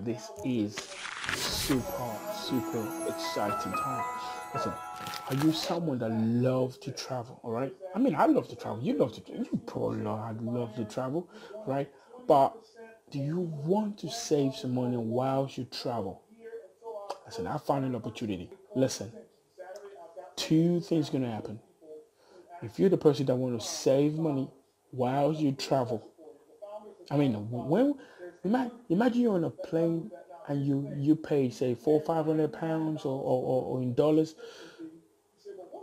and this is super, super exciting time. Listen, are you someone that loves to travel? All right. I mean, I love to travel. You love to. You probably know I love to travel, right? But do you want to save some money whilst you travel? Listen, I found an opportunity. Listen, two things gonna happen. If you're the person that want to save money while you travel, I mean, when imagine, imagine you're on a plane and you you pay say four five hundred pounds or, or, or in dollars,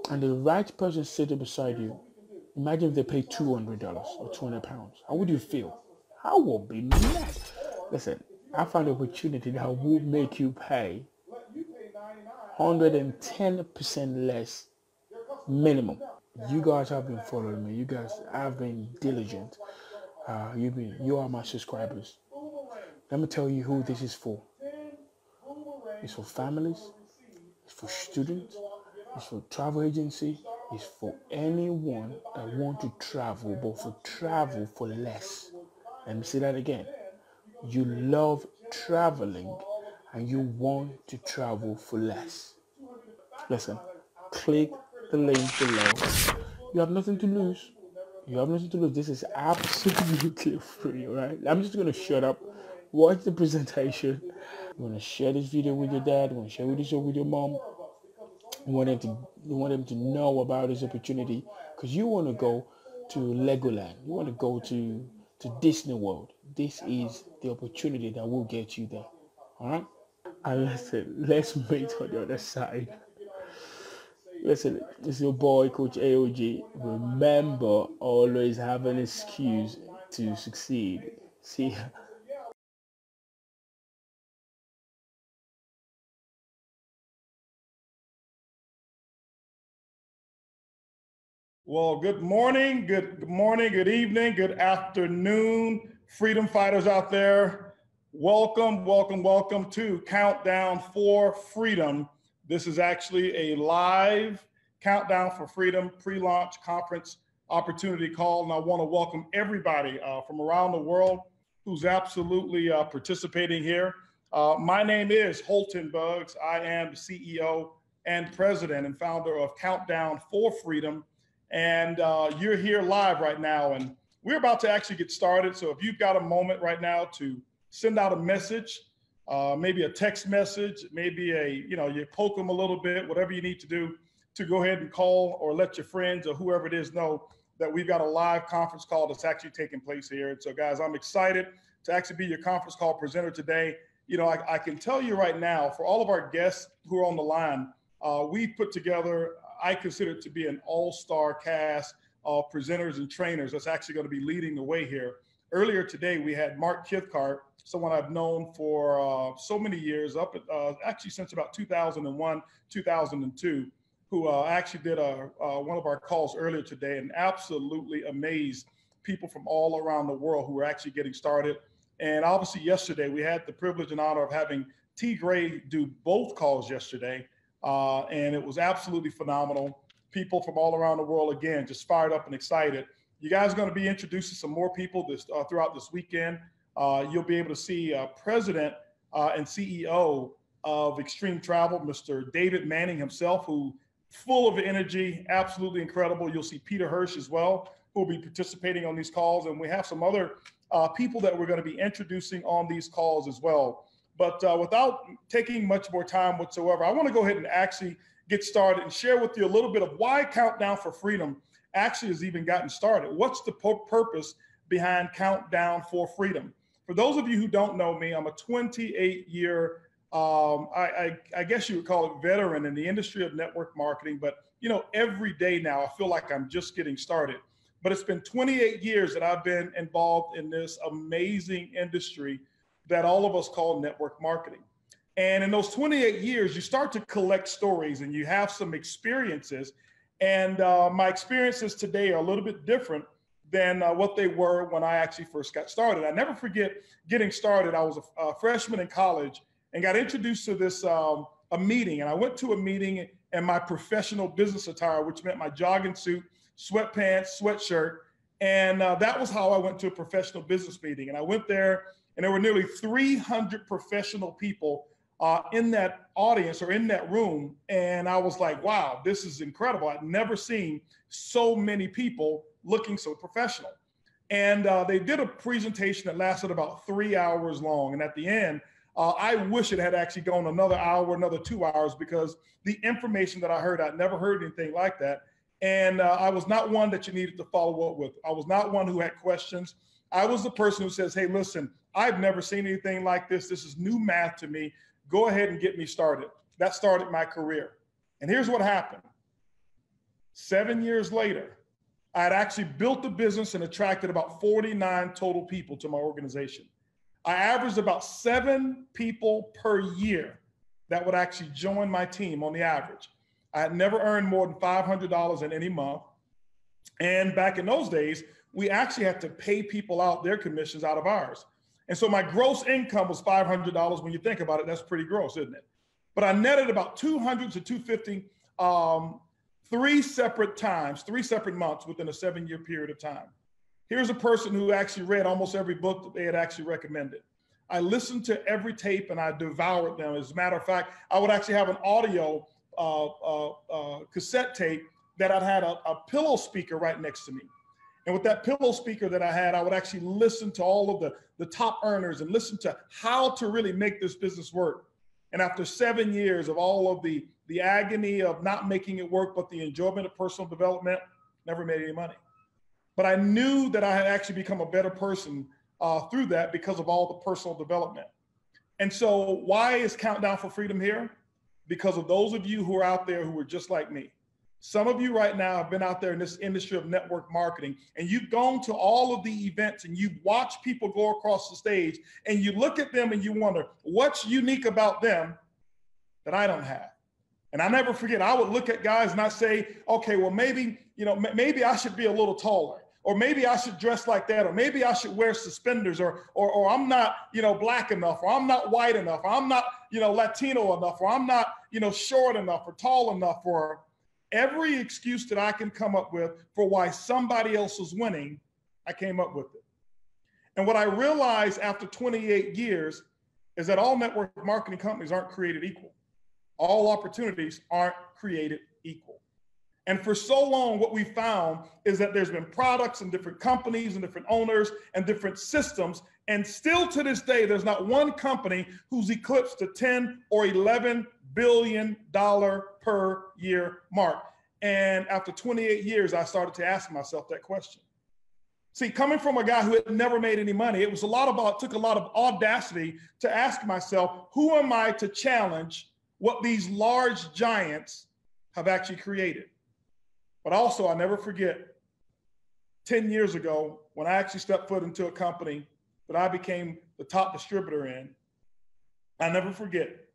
and the right person sitting beside you, imagine if they pay two hundred dollars or two hundred pounds. How would you feel? I will be mad. Listen, I found an opportunity that will make you pay 110% less minimum. You guys have been following me. You guys have been diligent. Uh, you been you are my subscribers. Let me tell you who this is for. It's for families. It's for students. It's for travel agency. It's for anyone that want to travel, but for travel for less. Let me say that again. You love traveling and you want to travel for less. Listen, click the link below. You have nothing to lose. You have nothing to lose. This is absolutely free, right? I'm just gonna shut up, watch the presentation. You wanna share this video with your dad, you wanna share this video with your mom. You want them to you want them to know about this opportunity because you wanna go to Legoland. You wanna go to to Disney World. This is the opportunity that will get you there. Alright? And listen, let's meet on the other side. Listen, it's your boy, Coach AOG. Remember, always have an excuse to succeed. See Well, good morning, good morning, good evening, good afternoon, freedom fighters out there. Welcome, welcome, welcome to Countdown for Freedom. This is actually a live Countdown for Freedom pre launch conference opportunity call. And I want to welcome everybody uh, from around the world who's absolutely uh, participating here. Uh, my name is Holton Buggs. I am the CEO and president and founder of Countdown for Freedom and uh, you're here live right now. And we're about to actually get started. So if you've got a moment right now to send out a message, uh, maybe a text message, maybe a, you know, you poke them a little bit, whatever you need to do to go ahead and call or let your friends or whoever it is know that we've got a live conference call that's actually taking place here. And so, guys, I'm excited to actually be your conference call presenter today. You know, I, I can tell you right now, for all of our guests who are on the line, uh, we put together I consider it to be an all-star cast of presenters and trainers that's actually going to be leading the way here. Earlier today, we had Mark Cathcart, someone I've known for uh, so many years, up at, uh, actually since about 2001, 2002, who uh, actually did a, uh, one of our calls earlier today and absolutely amazed people from all around the world who were actually getting started. And obviously, yesterday we had the privilege and honor of having T. Gray do both calls yesterday. Uh, and it was absolutely phenomenal. People from all around the world, again, just fired up and excited. You guys are going to be introducing some more people this uh, throughout this weekend. Uh, you'll be able to see uh, President uh, and CEO of Extreme Travel, Mr. David Manning himself, who full of energy, absolutely incredible. You'll see Peter Hirsch as well, who will be participating on these calls, and we have some other uh, people that we're going to be introducing on these calls as well. But uh, without taking much more time whatsoever, I want to go ahead and actually get started and share with you a little bit of why Countdown for Freedom actually has even gotten started. What's the purpose behind Countdown for Freedom? For those of you who don't know me, I'm a 28 year, um, I, I, I guess you would call it veteran in the industry of network marketing. But you know, every day now I feel like I'm just getting started. But it's been 28 years that I've been involved in this amazing industry that all of us call network marketing. And in those 28 years, you start to collect stories and you have some experiences. And uh, my experiences today are a little bit different than uh, what they were when I actually first got started. I never forget getting started. I was a, a freshman in college and got introduced to this um, a meeting. And I went to a meeting in my professional business attire, which meant my jogging suit, sweatpants, sweatshirt. And uh, that was how I went to a professional business meeting. And I went there And there were nearly 300 professional people uh, in that audience or in that room. And I was like, wow, this is incredible. I'd never seen so many people looking so professional. And uh, they did a presentation that lasted about three hours long. And at the end, uh, I wish it had actually gone another hour, another two hours, because the information that I heard, I'd never heard anything like that. And uh, I was not one that you needed to follow up with. I was not one who had questions. I was the person who says, hey, listen, I've never seen anything like this. This is new math to me. Go ahead and get me started. That started my career. And here's what happened. Seven years later, I had actually built the business and attracted about 49 total people to my organization. I averaged about seven people per year that would actually join my team on the average. I had never earned more than $500 in any month. And back in those days, we actually had to pay people out their commissions out of ours. And so my gross income was $500. When you think about it, that's pretty gross, isn't it? But I netted about 200 to 250 um, three separate times, three separate months within a seven year period of time. Here's a person who actually read almost every book that they had actually recommended. I listened to every tape and I devoured them. As a matter of fact, I would actually have an audio uh, uh, uh, cassette tape that I'd had a, a pillow speaker right next to me. And with that pillow speaker that I had, I would actually listen to all of the, the top earners and listen to how to really make this business work. And after seven years of all of the, the agony of not making it work, but the enjoyment of personal development, never made any money. But I knew that I had actually become a better person uh, through that because of all the personal development. And so, why is Countdown for Freedom here? Because of those of you who are out there who are just like me. Some of you right now have been out there in this industry of network marketing and you've gone to all of the events and you've watched people go across the stage and you look at them and you wonder, what's unique about them that I don't have? And I never forget, I would look at guys and I say, okay, well, maybe, you know, maybe I should be a little taller or maybe I should dress like that, or maybe I should wear suspenders, or, or, or I'm not, you know, black enough, or I'm not white enough, or I'm not, you know, Latino enough, or I'm not, you know, short enough, or tall enough, or every excuse that I can come up with for why somebody else is winning, I came up with it. And what I realized after 28 years is that all network marketing companies aren't created equal. All opportunities aren't created equal. And for so long, what we found is that there's been products and different companies and different owners and different systems. And still to this day, there's not one company who's eclipsed the 10 or 11 billion dollar per year mark. And after 28 years, I started to ask myself that question. See, coming from a guy who had never made any money, it was a lot about, took a lot of audacity to ask myself, who am I to challenge what these large giants have actually created? But also, I never forget 10 years ago when I actually stepped foot into a company that I became the top distributor in. I never forget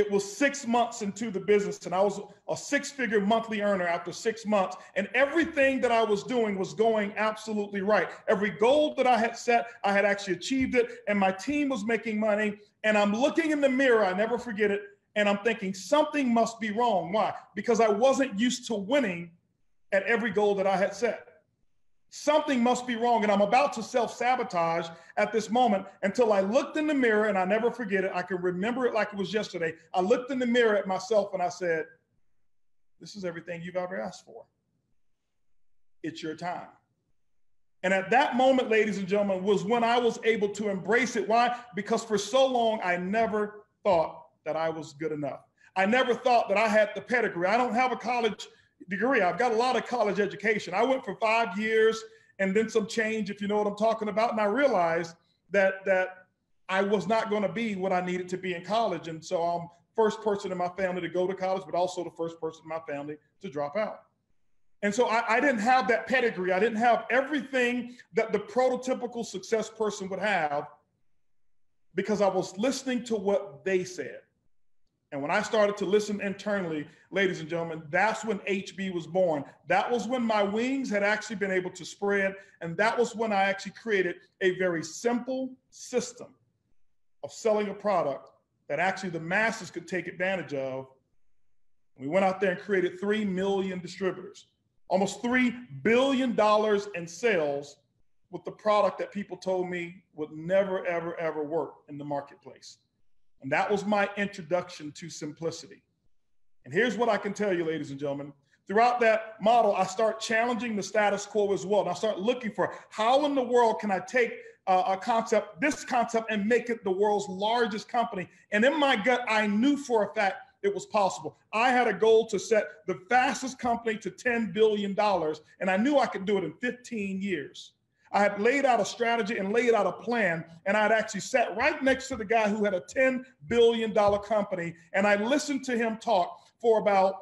it was six months into the business, and I was a six figure monthly earner after six months. And everything that I was doing was going absolutely right. Every goal that I had set, I had actually achieved it, and my team was making money. And I'm looking in the mirror, I never forget it, and I'm thinking something must be wrong. Why? Because I wasn't used to winning at every goal that I had set something must be wrong. And I'm about to self sabotage at this moment until I looked in the mirror and I never forget it. I can remember it like it was yesterday. I looked in the mirror at myself and I said, This is everything you've ever asked for. It's your time. And at that moment, ladies and gentlemen, was when I was able to embrace it. Why? Because for so long, I never thought that I was good enough. I never thought that I had the pedigree. I don't have a college degree. I've got a lot of college education. I went for five years and then some change, if you know what I'm talking about. And I realized that that I was not going to be what I needed to be in college. And so I'm first person in my family to go to college, but also the first person in my family to drop out. And so I, I, didn't have that pedigree. I didn't have everything that the prototypical success person would have because I was listening to what they said. And when I started to listen internally, ladies and gentlemen, that's when HB was born. That was when my wings had actually been able to spread. And that was when I actually created a very simple system of selling a product that actually the masses could take advantage of. We went out there and created 3 million distributors, almost $3 billion in sales with the product that people told me would never, ever, ever work in the marketplace. And that was my introduction to simplicity. And here's what I can tell you, ladies and gentlemen. Throughout that model, I start challenging the status quo as well. And I start looking for how in the world can I take uh, a concept, this concept, and make it the world's largest company. And in my gut, I knew for a fact it was possible. I had a goal to set the fastest company to $10 billion, and I knew I could do it in 15 years. I had laid out a strategy and laid out a plan, and I'd actually sat right next to the guy who had a $10 billion company, and I listened to him talk for about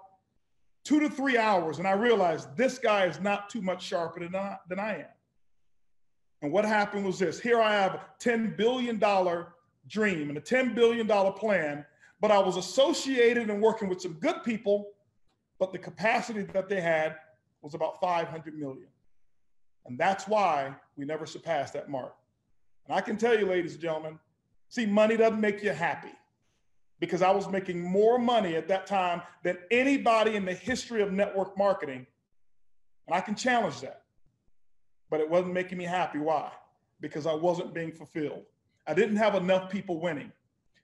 two to three hours, and I realized this guy is not too much sharper than I, than I am. And what happened was this here I have a $10 billion dream and a $10 billion plan, but I was associated and working with some good people, but the capacity that they had was about 500 million. And that's why we never surpassed that mark. And I can tell you, ladies and gentlemen, see, money doesn't make you happy because I was making more money at that time than anybody in the history of network marketing. And I can challenge that. But it wasn't making me happy. Why? Because I wasn't being fulfilled. I didn't have enough people winning.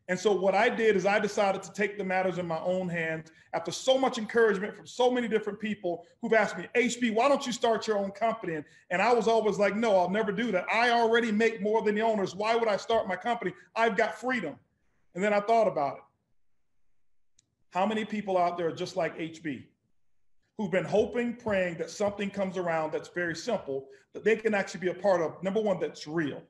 And so what I did is I decided to take the matters in my own hands after so much encouragement from so many different people who've asked me, HB, why don't you start your own company? And, I was always like, no, I'll never do that. I already make more than the owners. Why would I start my company? I've got freedom. And then I thought about it. How many people out there are just like HB who've been hoping, praying that something comes around that's very simple, that they can actually be a part of? Number one, that's real.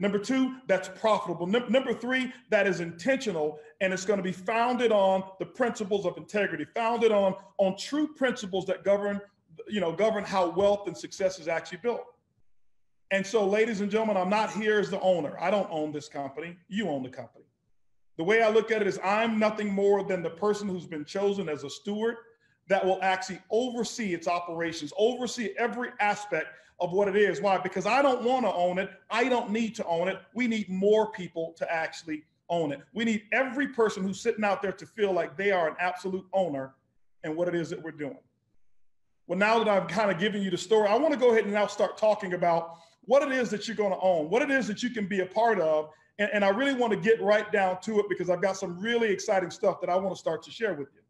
Number two, that's profitable. number three, that is intentional and it's going to be founded on the principles of integrity, founded on, on true principles that govern, you know, govern how wealth and success is actually built. And so, ladies and gentlemen, I'm not here as the owner. I don't own this company. You own the company. The way I look at it is I'm nothing more than the person who's been chosen as a steward that will actually oversee its operations, oversee every aspect of what it is. Why? Because I don't want to own it. I don't need to own it. We need more people to actually own it. We need every person who's sitting out there to feel like they are an absolute owner in what it is that we're doing. Well, now that I've kind of given you the story, I want to go ahead and now start talking about what it is that you're going to own, what it is that you can be a part of. And, and I really want to get right down to it because I've got some really exciting stuff that I want to start to share with you.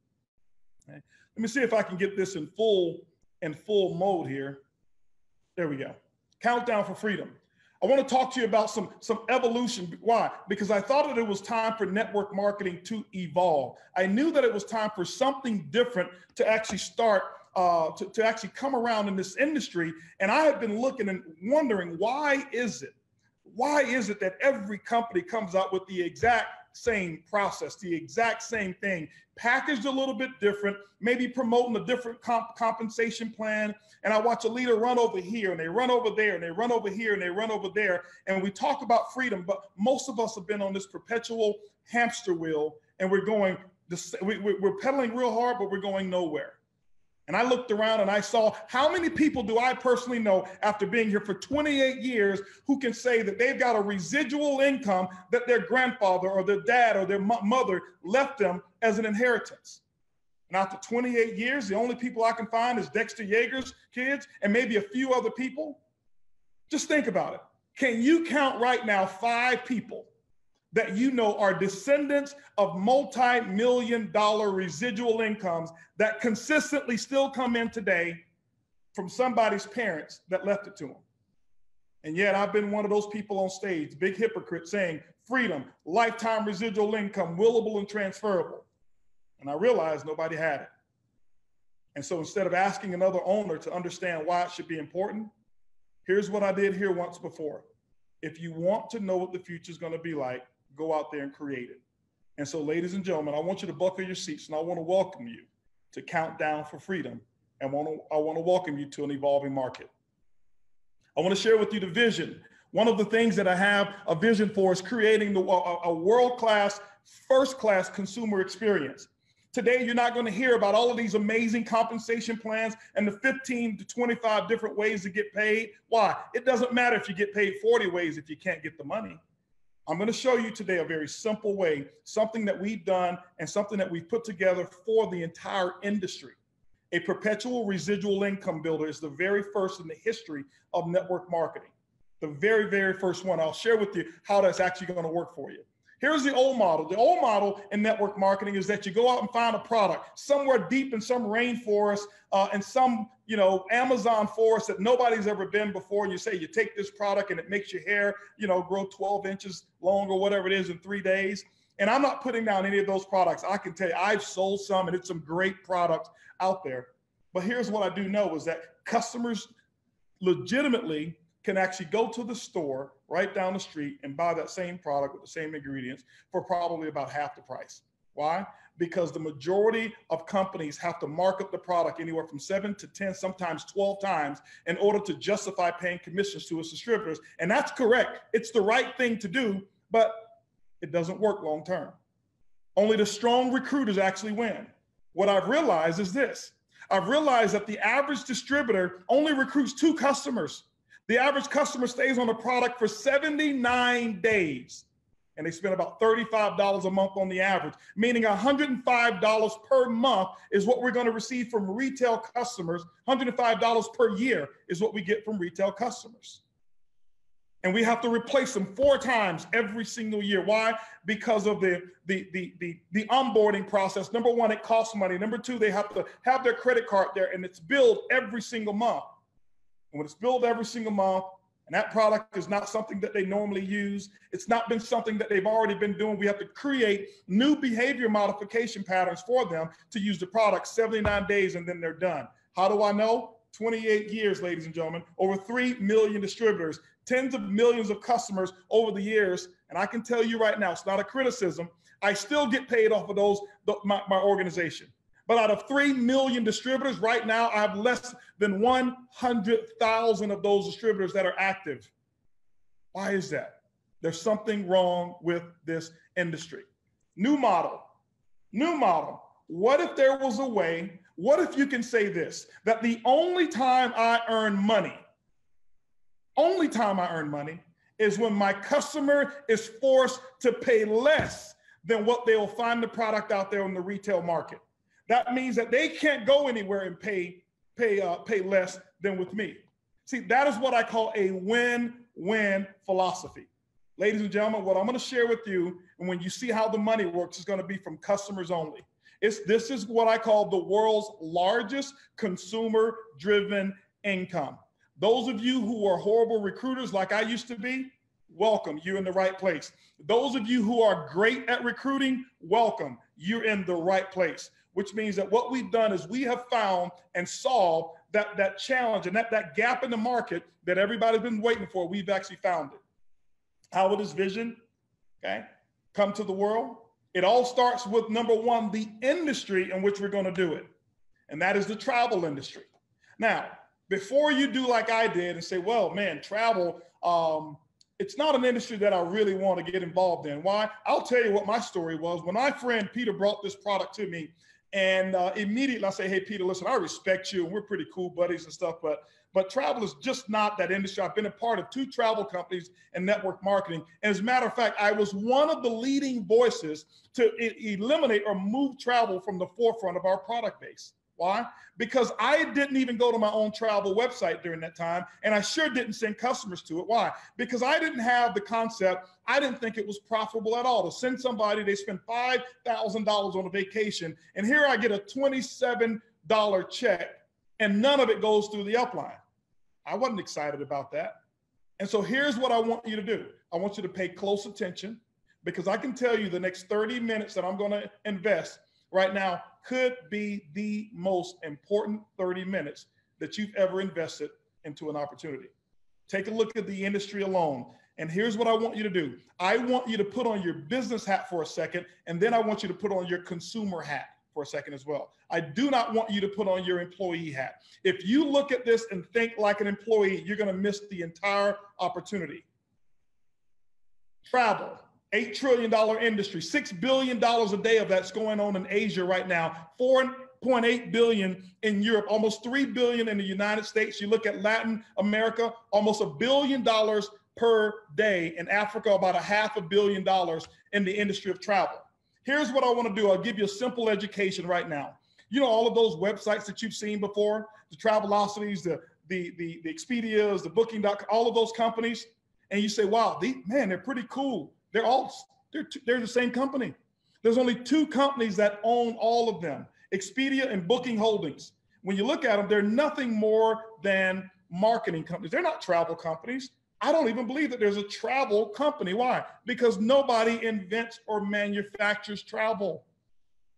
Okay. Let me see if I can get this in full in full mode here. There we go. Countdown for freedom. I want to talk to you about some, some evolution. Why? Because I thought that it was time for network marketing to evolve. I knew that it was time for something different to actually start, uh, to, to actually come around in this industry. And I have been looking and wondering, why is it? Why is it that every company comes out with the exact same process, the exact same thing, packaged a little bit different, maybe promoting a different comp- compensation plan. And I watch a leader run over here and they run over there and they run over here and they run over there. And we talk about freedom, but most of us have been on this perpetual hamster wheel and we're going, we're pedaling real hard, but we're going nowhere. And I looked around and I saw how many people do I personally know after being here for 28 years who can say that they've got a residual income that their grandfather or their dad or their mother left them as an inheritance. And after 28 years, the only people I can find is Dexter Yager's kids and maybe a few other people. Just think about it. Can you count right now five people that you know are descendants of multi-million dollar residual incomes that consistently still come in today from somebody's parents that left it to them. And yet I've been one of those people on stage, big hypocrite saying freedom, lifetime residual income, willable and transferable. And I realized nobody had it. And so instead of asking another owner to understand why it should be important, here's what I did here once before. If you want to know what the future is going to be like, go out there and create it. And so, ladies and gentlemen, I want you to buckle your seats and I want to welcome you to Countdown for Freedom. And want to, I want to welcome you to an evolving market. I want to share with you the vision. One of the things that I have a vision for is creating the, a, a world class, first class consumer experience. Today, you're not going to hear about all of these amazing compensation plans and the 15 to 25 different ways to get paid. Why? It doesn't matter if you get paid 40 ways if you can't get the money. I'm going to show you today a very simple way, something that we've done and something that we've put together for the entire industry. A perpetual residual income builder is the very first in the history of network marketing. The very, very first one. I'll share with you how that's actually going to work for you. Here's the old model. The old model in network marketing is that you go out and find a product somewhere deep in some rainforest, uh, in some you know Amazon forest that nobody's ever been before, and you say you take this product and it makes your hair you know grow 12 inches long or whatever it is in three days. And I'm not putting down any of those products. I can tell you I've sold some, and it's some great products out there. But here's what I do know is that customers legitimately can actually go to the store right down the street and buy that same product with the same ingredients for probably about half the price. Why? Because the majority of companies have to mark up the product anywhere from seven to 10, sometimes 12 times in order to justify paying commissions to its distributors. And that's correct. It's the right thing to do, but it doesn't work long term. Only the strong recruiters actually win. What I've realized is this I've realized that the average distributor only recruits two customers the average customer stays on the product for 79 days and they spend about $35 a month on the average, meaning $105 per month is what we're going to receive from retail customers. $105 per year is what we get from retail customers. And we have to replace them four times every single year. Why? Because of the, the, the, the, the onboarding process. Number one, it costs money. Number two, they have to have their credit card there and it's billed every single month. When it's billed every single month, and that product is not something that they normally use, it's not been something that they've already been doing. We have to create new behavior modification patterns for them to use the product 79 days and then they're done. How do I know? 28 years, ladies and gentlemen, over 3 million distributors, tens of millions of customers over the years. And I can tell you right now, it's not a criticism. I still get paid off of those, my, my organization. But out of 3 million distributors right now, I have less than 100,000 of those distributors that are active. Why is that? There's something wrong with this industry. New model. New model. What if there was a way? What if you can say this that the only time I earn money, only time I earn money is when my customer is forced to pay less than what they will find the product out there in the retail market. That means that they can't go anywhere and pay pay uh, pay less than with me. See, that is what I call a win-win philosophy. Ladies and gentlemen, what I'm going to share with you, and when you see how the money works, is going to be from customers only. It's this is what I call the world's largest consumer-driven income. Those of you who are horrible recruiters like I used to be, welcome. You're in the right place. Those of you who are great at recruiting, welcome. You're in the right place which means that what we've done is we have found and solved that, that challenge and that, that gap in the market that everybody's been waiting for. We've actually found it. How will this vision, okay, come to the world? It all starts with number one, the industry in which we're going to do it, and that is the travel industry. Now, before you do like I did and say, well, man, travel, um, it's not an industry that I really want to get involved in. Why? I'll tell you what my story was. When my friend Peter brought this product to me, and uh, immediately I say, hey, Peter, listen, I respect you and we're pretty cool buddies and stuff, but but travel is just not that industry. I've been a part of two travel companies and network marketing. And as a matter of fact, I was one of the leading voices to eliminate or move travel from the forefront of our product base. Why? Because I didn't even go to my own travel website during that time, and I sure didn't send customers to it. Why? Because I didn't have the concept, I didn't think it was profitable at all to send somebody, they spend $5,000 on a vacation, and here I get a $27 check, and none of it goes through the upline. I wasn't excited about that. And so here's what I want you to do I want you to pay close attention because I can tell you the next 30 minutes that I'm going to invest right now could be the most important 30 minutes that you've ever invested into an opportunity. Take a look at the industry alone. And here's what I want you to do I want you to put on your business hat for a second, and then I want you to put on your consumer hat for a second as well. I do not want you to put on your employee hat. If you look at this and think like an employee, you're going to miss the entire opportunity. Travel, $8 trillion industry, $6 billion a day of that's going on in Asia right now, 4.8 billion in Europe, almost 3 billion in the United States. You look at Latin America, almost a billion dollars per day. In Africa, about a half a billion dollars in the industry of travel. Here's what I want to do. I'll give you a simple education right now. You know, all of those websites that you've seen before, the Travelocities, the the the, the Expedias, the Booking.com, all of those companies, and you say, wow, man, they're pretty cool. They're all they're they're the same company. There's only two companies that own all of them, Expedia and Booking Holdings. When you look at them, they're nothing more than marketing companies. They're not travel companies. I don't even believe that there's a travel company. Why? Because nobody invents or manufactures travel.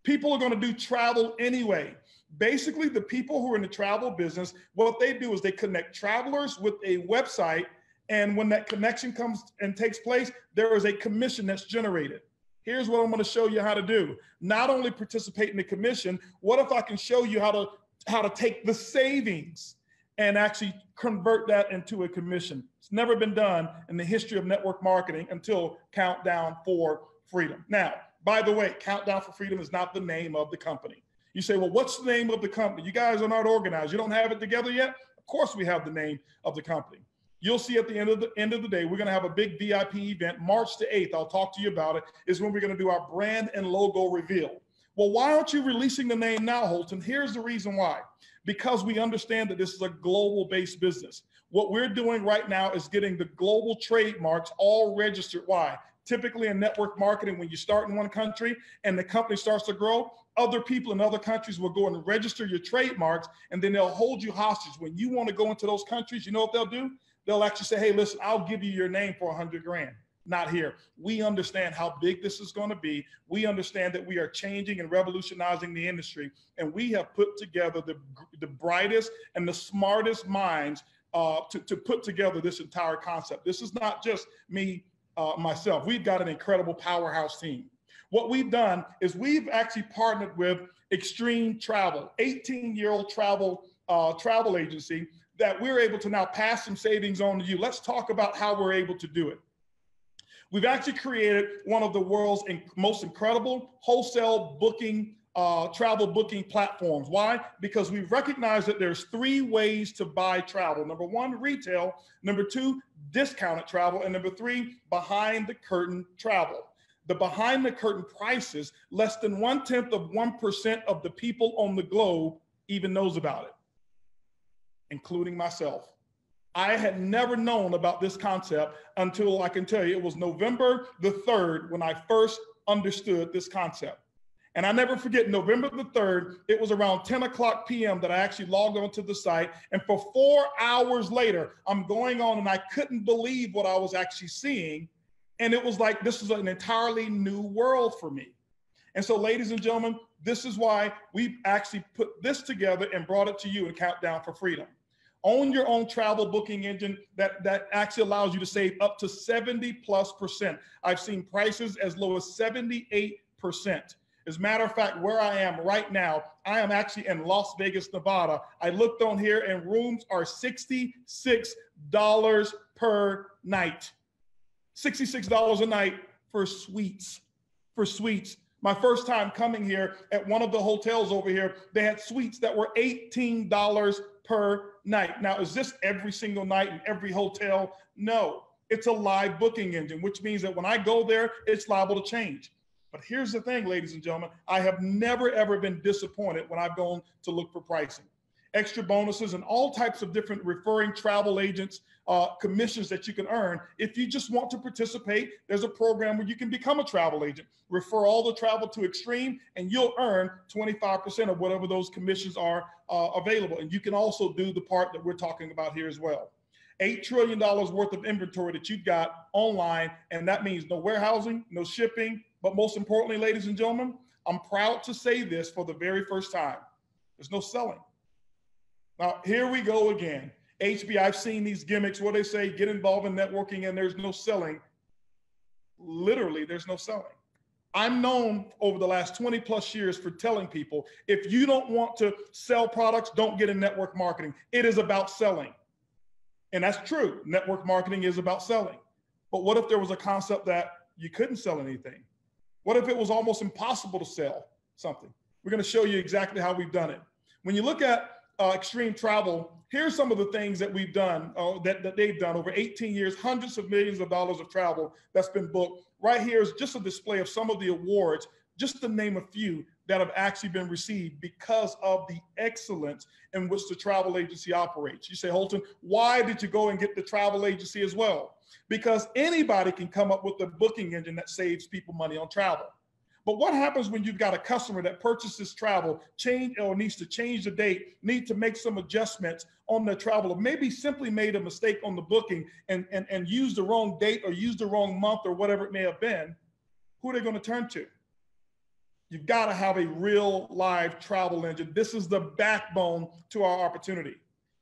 People are going to do travel anyway. Basically, the people who are in the travel business, what they do is they connect travelers with a website. And when that connection comes and takes place, there is a commission that's generated. Here's what I'm going to show you how to do. Not only participate in the commission, what if I can show you how to how to take the savings and actually convert that into a commission? It's never been done in the history of network marketing until Countdown for Freedom. Now, by the way, Countdown for Freedom is not the name of the company. You say, well, what's the name of the company? You guys are not organized. You don't have it together yet? Of course, we have the name of the company. You'll see at the end of the end of the day, we're going to have a big VIP event, March the 8th. I'll talk to you about it. Is when we're going to do our brand and logo reveal. Well, why aren't you releasing the name now, Holton? Here's the reason why. Because we understand that this is a global based business. What we're doing right now is getting the global trademarks all registered. Why? Typically in network marketing, when you start in one country and the company starts to grow, other people in other countries will go and register your trademarks and then they'll hold you hostage. When you want to go into those countries, you know what they'll do? They'll actually say, hey, listen, I'll give you your name for a hundred grand. Not here. We understand how big this is going to be. We understand that we are changing and revolutionizing the industry. And we have put together the, the brightest and the smartest minds uh, to, to put together this entire concept. This is not just me uh, myself. We've got an incredible powerhouse team. What we've done is we've actually partnered with Extreme Travel, 18 year old travel uh, travel agency that we're able to now pass some savings on to you. Let's talk about how we're able to do it. We've actually created one of the world's most incredible wholesale booking uh, travel booking platforms. Why? Because we recognize that there's three ways to buy travel. Number one, retail. Number two, discounted travel. And number three, behind the curtain travel. The behind the curtain prices, less than one tenth of 1% of the people on the globe even knows about it, including myself. I had never known about this concept until I can tell you it was November the 3rd when I first understood this concept. And I never forget November the 3rd, it was around 10 o'clock p.m. that I actually logged onto the site. And for four hours later, I'm going on and I couldn't believe what I was actually seeing. And it was like, this is an entirely new world for me. And so, ladies and gentlemen, this is why we actually put this together and brought it to you in Countdown for Freedom. Own your own travel booking engine that, that actually allows you to save up to 70 plus percent. I've seen prices as low as 78 percent. As a matter of fact, where I am right now, I am actually in Las Vegas, Nevada. I looked on here and rooms are $66 per night. $66 a night for suites, for suites. My first time coming here at one of the hotels over here, they had suites that were $18 per night. Now, is this every single night in every hotel? No, it's a live booking engine, which means that when I go there, it's liable to change. But here's the thing, ladies and gentlemen, I have never ever been disappointed when I've gone to look for pricing. Extra bonuses and all types of different referring travel agents uh, commissions that you can earn. If you just want to participate, there's a program where you can become a travel agent. Refer all the travel to Extreme, and you'll earn 25% of whatever those commissions are uh, available. And you can also do the part that we're talking about here as well. $8 trillion worth of inventory that you've got online, and that means no warehousing, no shipping, but most importantly, ladies and gentlemen, I'm proud to say this for the very first time. There's no selling. Now, here we go again. HB, I've seen these gimmicks where they say get involved in networking and there's no selling. Literally, there's no selling. I'm known over the last 20 plus years for telling people if you don't want to sell products, don't get in network marketing. It is about selling. And that's true. Network marketing is about selling. But what if there was a concept that you couldn't sell anything? What if it was almost impossible to sell something? We're going to show you exactly how we've done it. When you look at uh, Extreme Travel, here's some of the things that we've done, uh, that, that they've done over 18 years, hundreds of millions of dollars of travel that's been booked. Right here is just a display of some of the awards, just to name a few, that have actually been received because of the excellence in which the travel agency operates. You say, Holton, why did you go and get the travel agency as well? Because anybody can come up with a booking engine that saves people money on travel. But what happens when you've got a customer that purchases travel, change or needs to change the date, need to make some adjustments on their travel, or maybe simply made a mistake on the booking and, and, and used the wrong date or used the wrong month or whatever it may have been, who are they going to turn to? You've got to have a real live travel engine. This is the backbone to our opportunity.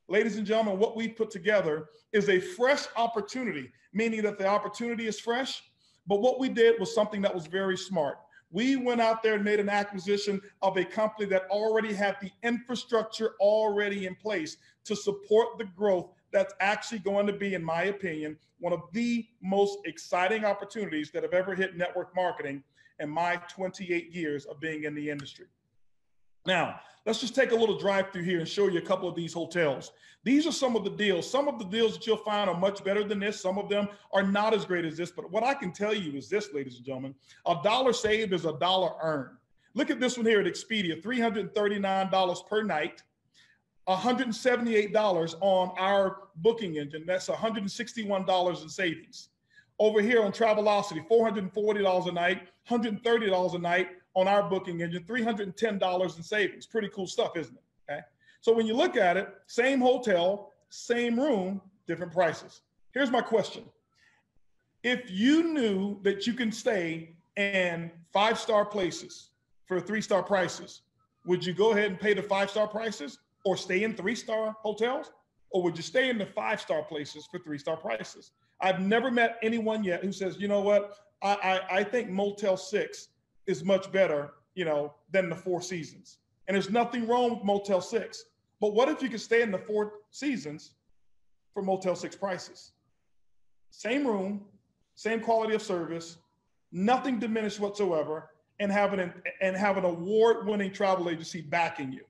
Ladies and gentlemen, what we put together is a fresh opportunity, meaning that the opportunity is fresh. But what we did was something that was very smart. We went out there and made an acquisition of a company that already had the infrastructure already in place to support the growth that's actually going to be, in my opinion, one of the most exciting opportunities that have ever hit network marketing in my 28 years of being in the industry. Now, let's just take a little drive through here and show you a couple of these hotels. These are some of the deals. Some of the deals that you'll find are much better than this. Some of them are not as great as this. But what I can tell you is this, ladies and gentlemen, a dollar saved is a dollar earned. Look at this one here at Expedia, $339 per night. $178 on our booking engine. That's $161 in savings. Over here on Travelocity, $440 a night, $130 a night on our booking engine, $310 in savings. Pretty cool stuff, isn't it? Okay. So when you look at it, same hotel, same room, different prices. Here's my question. If you knew that you can stay in five star places for three star prices, would you go ahead and pay the five star prices or stay in three star hotels? Or would you stay in the five star places for three star prices? I've never met anyone yet who says, you know what, I, I, I think Motel 6 is much better, you know, than the Four Seasons. And there's nothing wrong with Motel 6. But what if you could stay in the Four Seasons for Motel 6 prices? Same room, same quality of service, nothing diminished whatsoever, and have an, and have an award-winning travel agency backing you.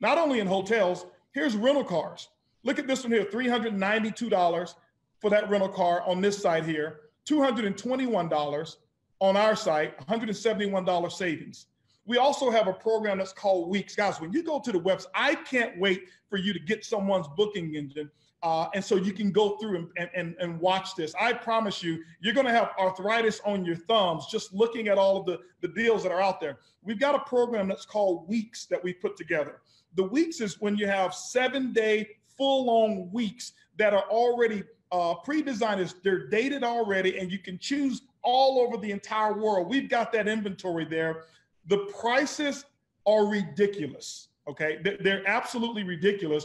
Not only in hotels, here's rental cars. Look at this one here, $392 for that rental car on this side here, $221 on our site, $171 savings. We also have a program that's called Weeks. Guys, when you go to the website, I can't wait for you to get someone's booking engine. Uh, and so you can go through and, and, and watch this. I promise you, you're going to have arthritis on your thumbs just looking at all of the, the deals that are out there. We've got a program that's called Weeks that we put together. The Weeks is when you have seven day, full on weeks that are already uh, pre-designed. They're dated already, and you can choose all over the entire world. We've got that inventory there. The prices are ridiculous. Okay, they're absolutely ridiculous.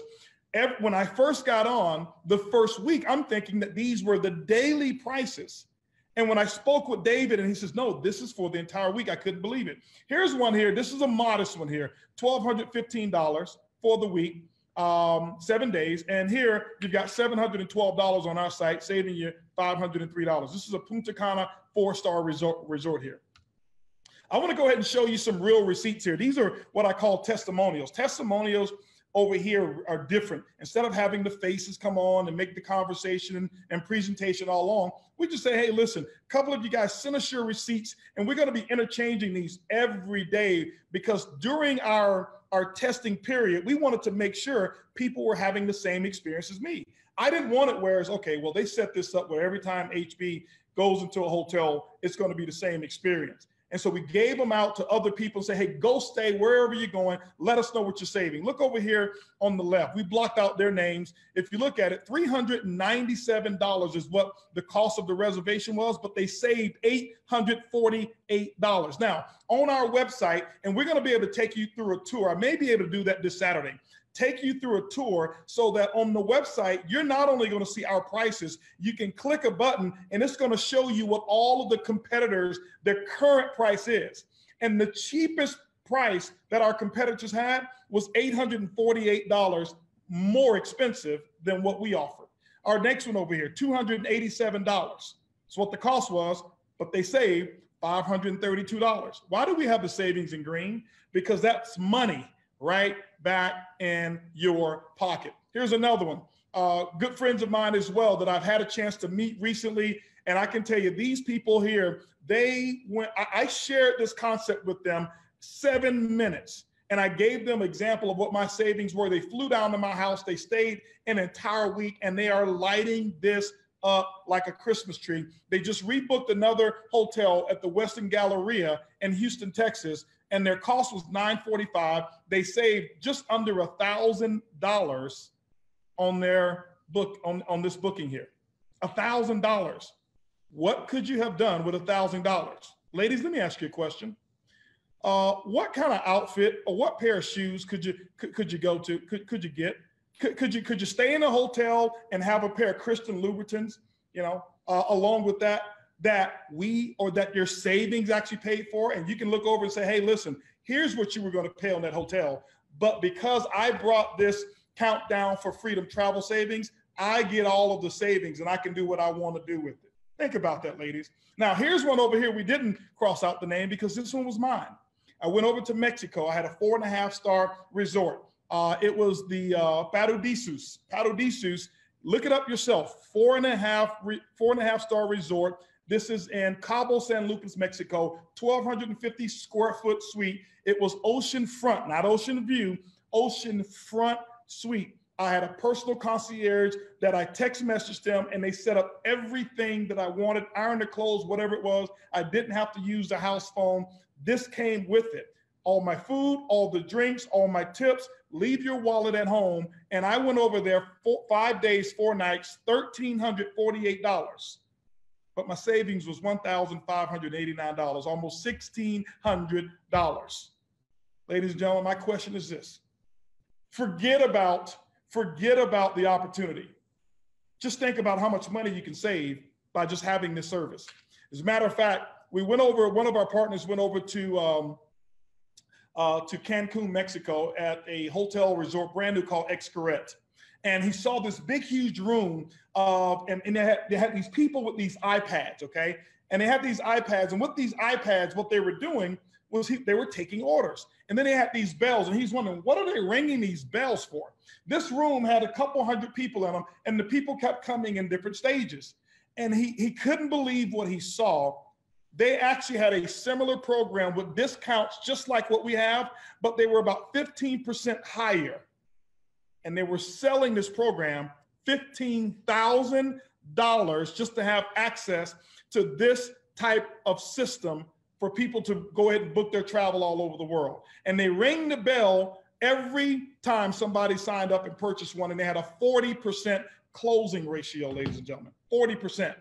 When I first got on the first week, I'm thinking that these were the daily prices. And when I spoke with David and he says, no, this is for the entire week, I couldn't believe it. Here's one here. This is a modest one here $1,215 for the week um, seven days. And here you've got $712 on our site, saving you $503. This is a Punta Cana four-star resort, resort here. I want to go ahead and show you some real receipts here. These are what I call testimonials. Testimonials over here are different. Instead of having the faces come on and make the conversation and presentation all along, we just say, hey, listen, a couple of you guys send us your receipts, and we're going to be interchanging these every day because during our our testing period, we wanted to make sure people were having the same experience as me. I didn't want it whereas, okay, well, they set this up where every time HB goes into a hotel, it's going to be the same experience. And so we gave them out to other people and say, hey, go stay wherever you're going. Let us know what you're saving. Look over here on the left. We blocked out their names. If you look at it, $397 is what the cost of the reservation was, but they saved $848. Now, on our website, and we're going to be able to take you through a tour. I may be able to do that this Saturday take you through a tour so that on the website, you're not only going to see our prices, you can click a button and it's going to show you what all of the competitors, their current price is. And the cheapest price that our competitors had was $848 more expensive than what we offer. Our next one over here, $287. That's what the cost was, but they saved $532. Why do we have the savings in green? Because that's money right back in your pocket. Here's another one. Uh, good friends of mine as well that I've had a chance to meet recently. And I can tell you, these people here, they went, I, I shared this concept with them seven minutes. And I gave them example of what my savings were. They flew down to my house. They stayed an entire week and they are lighting this up like a Christmas tree. They just rebooked another hotel at the Westin Galleria in Houston, Texas, and their cost was 945. They saved just under a thousand dollars on their book on, on this booking here. A thousand dollars. What could you have done with a thousand dollars? Ladies, let me ask you a question. Uh, what kind of outfit or what pair of shoes could you could, could you go to? Could, could you get? Could, could you could you stay in a hotel and have a pair of Christian Louboutins, you know, uh, along with that that we or that your savings actually paid for, and you can look over and say, hey, listen, here's what you were going to pay on that hotel, but because I brought this countdown for freedom travel savings, I get all of the savings and I can do what I want to do with it. Think about that, ladies. Now, here's one over here. We didn't cross out the name because this one was mine. I went over to Mexico. I had a four and a half star resort. Uh, it was the uh, Paradisus. Paradisus. Look it up yourself. Four and a half, re- four and a half star resort. This is in Cabo San Lucas, Mexico. 1,250 square foot suite. It was ocean front, not ocean view. Ocean front suite. I had a personal concierge that I text messaged them and they set up everything that I wanted, iron the clothes, whatever it was. I didn't have to use the house phone. This came with it. All my food, all the drinks, all my tips, leave your wallet at home. And I went over there four, five days, four nights, $1,348. But my savings was $1,589, almost $1,600. Ladies and gentlemen, my question is this. Forget about, forget about the opportunity. Just think about how much money you can save by just having this service. As a matter of fact, we went over, one of our partners went over to, um, uh, to Cancun, Mexico at a hotel resort, brand new called Xcaret. And he saw this big, huge room, uh, and, and they, had, they had these people with these iPads, okay? And they had these iPads, and with these iPads, what they were doing was he, they were taking orders. And then they had these bells, and he's wondering, what are they ringing these bells for? This room had a couple hundred people in them, and the people kept coming in different stages. And he, he couldn't believe what he saw they actually had a similar program with discounts just like what we have, but they were about 15% higher. And they were selling this program $15,000 just to have access to this type of system for people to go ahead and book their travel all over the world. And they ring the bell every time somebody signed up and purchased one, and they had a 40% closing ratio, ladies and gentlemen. 40%.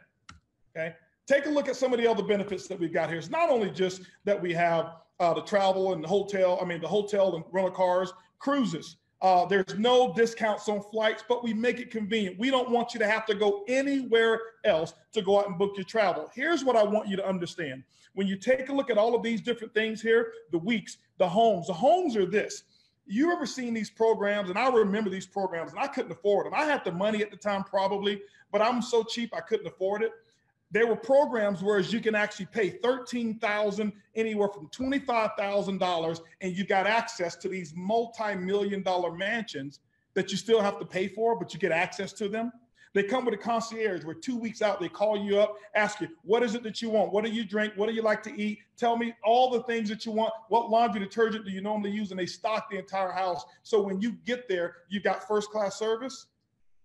Okay take a look at some of the other benefits that we've got here. It's not only just that we have uh, the travel and the hotel, I mean, the hotel and rental cars, cruises. Uh, there's no discounts on flights, but we make it convenient. We don't want you to have to go anywhere else to go out and book your travel. Here's what I want you to understand. When you take a look at all of these different things here, the weeks, the homes, the homes are this. You ever seen these programs? And I remember these programs and I couldn't afford them. I had the money at the time, probably, but I'm so cheap I couldn't afford it there were programs where you can actually pay 13,000 anywhere from $25,000 and you got access to these multi-million dollar mansions that you still have to pay for, but you get access to them. They come with a concierge where two weeks out, they call you up, ask you, what is it that you want? What do you drink? What do you like to eat? Tell me all the things that you want. What laundry detergent do you normally use? And they stock the entire house. So when you get there, you've got first class service,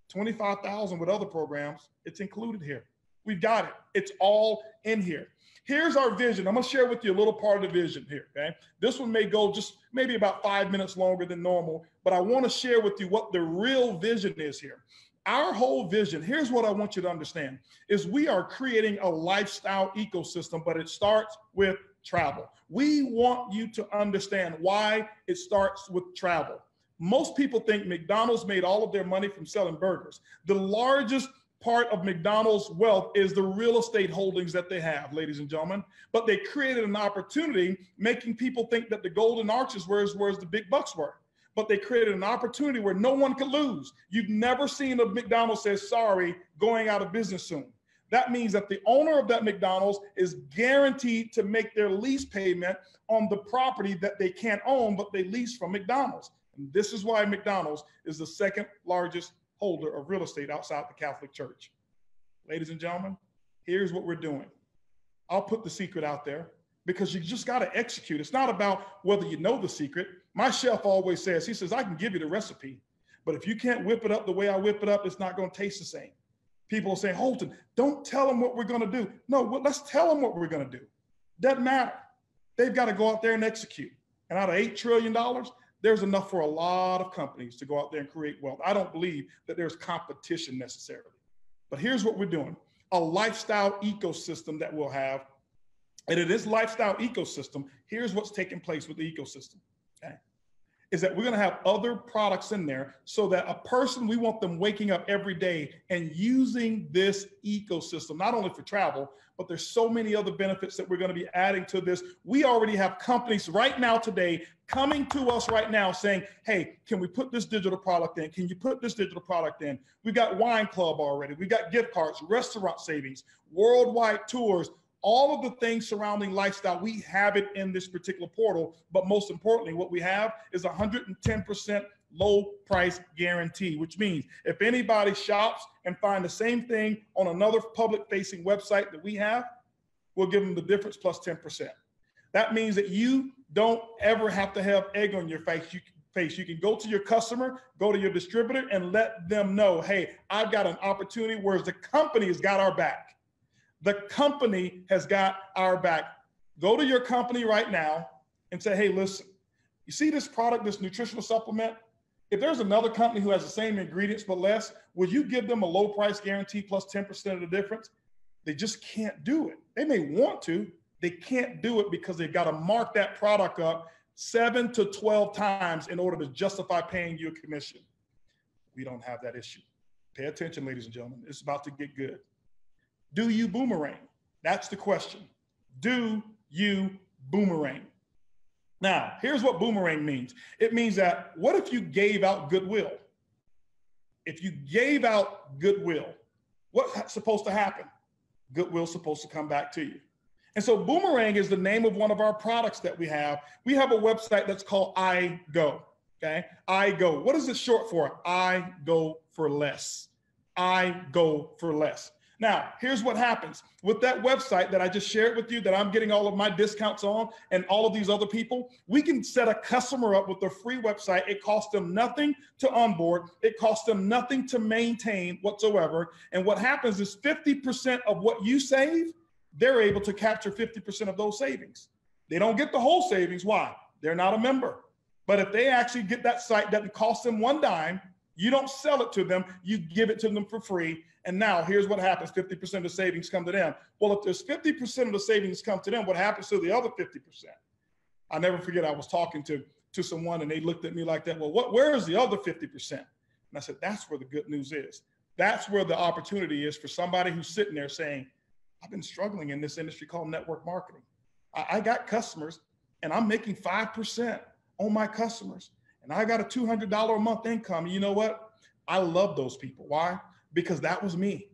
25,000 with other programs. It's included here. We've got it. It's all in here. Here's our vision. I'm going to share with you a little part of the vision here. Okay. This one may go just maybe about five minutes longer than normal, but I want to share with you what the real vision is here. Our whole vision, here's what I want you to understand is we are creating a lifestyle ecosystem, but it starts with travel. We want you to understand why it starts with travel. Most people think McDonald's made all of their money from selling burgers. The largest part of McDonald's wealth is the real estate holdings that they have, ladies and gentlemen. But they created an opportunity, making people think that the golden arches were as where the big bucks were. But they created an opportunity where no one could lose. You've never seen a McDonald's says sorry going out of business soon. That means that the owner of that McDonald's is guaranteed to make their lease payment on the property that they can't own, but they lease from McDonald's. And this is why McDonald's is the second largest holder of real estate outside the Catholic Church. Ladies and gentlemen, here's what we're doing. I'll put the secret out there. because you just got to execute. It's not about whether you know the secret. My chef always says, he says, I can give you the recipe, but if you can't whip it up the way I whip it up, it's not going to taste the same. People are saying, Holton, don't tell them what we're going to do. No, let's tell them what we're going to do. Doesn't matter. They've got to go out there and execute. And out of $8 trillion, there's enough for a lot of companies to go out there and create wealth. I don't believe that there's competition necessarily. But here's what we're doing a lifestyle ecosystem that we'll have. And in this lifestyle ecosystem, here's what's taking place with the ecosystem. Okay is that we're going to have other products in there so that a person, we want them waking up every day and using this ecosystem, not only for travel, but there's so many other benefits that we're going to be adding to this. We already have companies right now today coming to us right now saying, hey, can we put this digital product in? Can you put this digital product in? We got Wine Club already. We got gift cards, restaurant savings, worldwide tours, all of the things surrounding lifestyle, we have it in this particular portal. But most importantly, what we have is 110% low price guarantee, which means if anybody shops and find the same thing on another public facing website that we have, we'll give them the difference plus 10%. That means that you don't ever have to have egg on your face. You face. You can go to your customer, go to your distributor, and let them know, hey, I've got an opportunity, whereas the company has got our back. The company has got our back. Go to your company right now and say, hey, listen, you see this product, this nutritional supplement? If there's another company who has the same ingredients but less, will you give them a low price guarantee plus 10% of the difference? They just can't do it. They may want to, they can't do it because they've got to mark that product up seven to 12 times in order to justify paying you a commission. We don't have that issue. Pay attention, ladies and gentlemen. It's about to get good. Do you boomerang? That's the question. Do you boomerang? Now, here's what boomerang means it means that what if you gave out goodwill? If you gave out goodwill, what's supposed to happen? Goodwill's supposed to come back to you. And so Boomerang is the name of one of our products that we have. We have a website that's called I Go. Okay. I Go. What is it short for? I Go for Less. I Go for Less. Now, here's what happens with that website that I just shared with you that I'm getting all of my discounts on and all of these other people. We can set a customer up with a free website. It costs them nothing to onboard, it costs them nothing to maintain whatsoever. And what happens is 50% of what you save, they're able to capture 50% of those savings. They don't get the whole savings. Why? They're not a member. But if they actually get that site, doesn't cost them one dime, you don't sell it to them, you give it to them for free. And now here's what happens 50% of the savings come to them. Well, if there's 50% of the savings come to them, what happens to the other 50%? I never forget, I was talking to, to someone and they looked at me like that. Well, what, where is the other 50%? And I said, that's where the good news is. That's where the opportunity is for somebody who's sitting there saying, I've been struggling in this industry called network marketing. I, I got customers and I'm making 5% on my customers and I got a $200 a month income. You know what? I love those people. Why? Because that was me.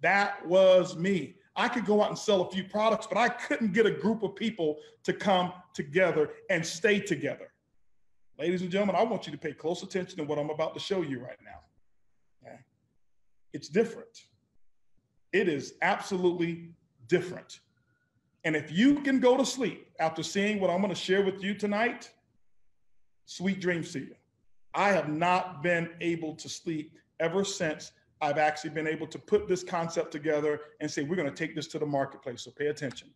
That was me. I could go out and sell a few products, but I couldn't get a group of people to come together and stay together. Ladies and gentlemen, I want you to pay close attention to what I'm about to show you right now. Okay? It's different. It is absolutely different. And if you can go to sleep after seeing what I'm going to share with you tonight, Sweet dreams to you. I have not been able to sleep ever since I've actually been able to put this concept together and say, we're going to take this to the marketplace. So pay attention.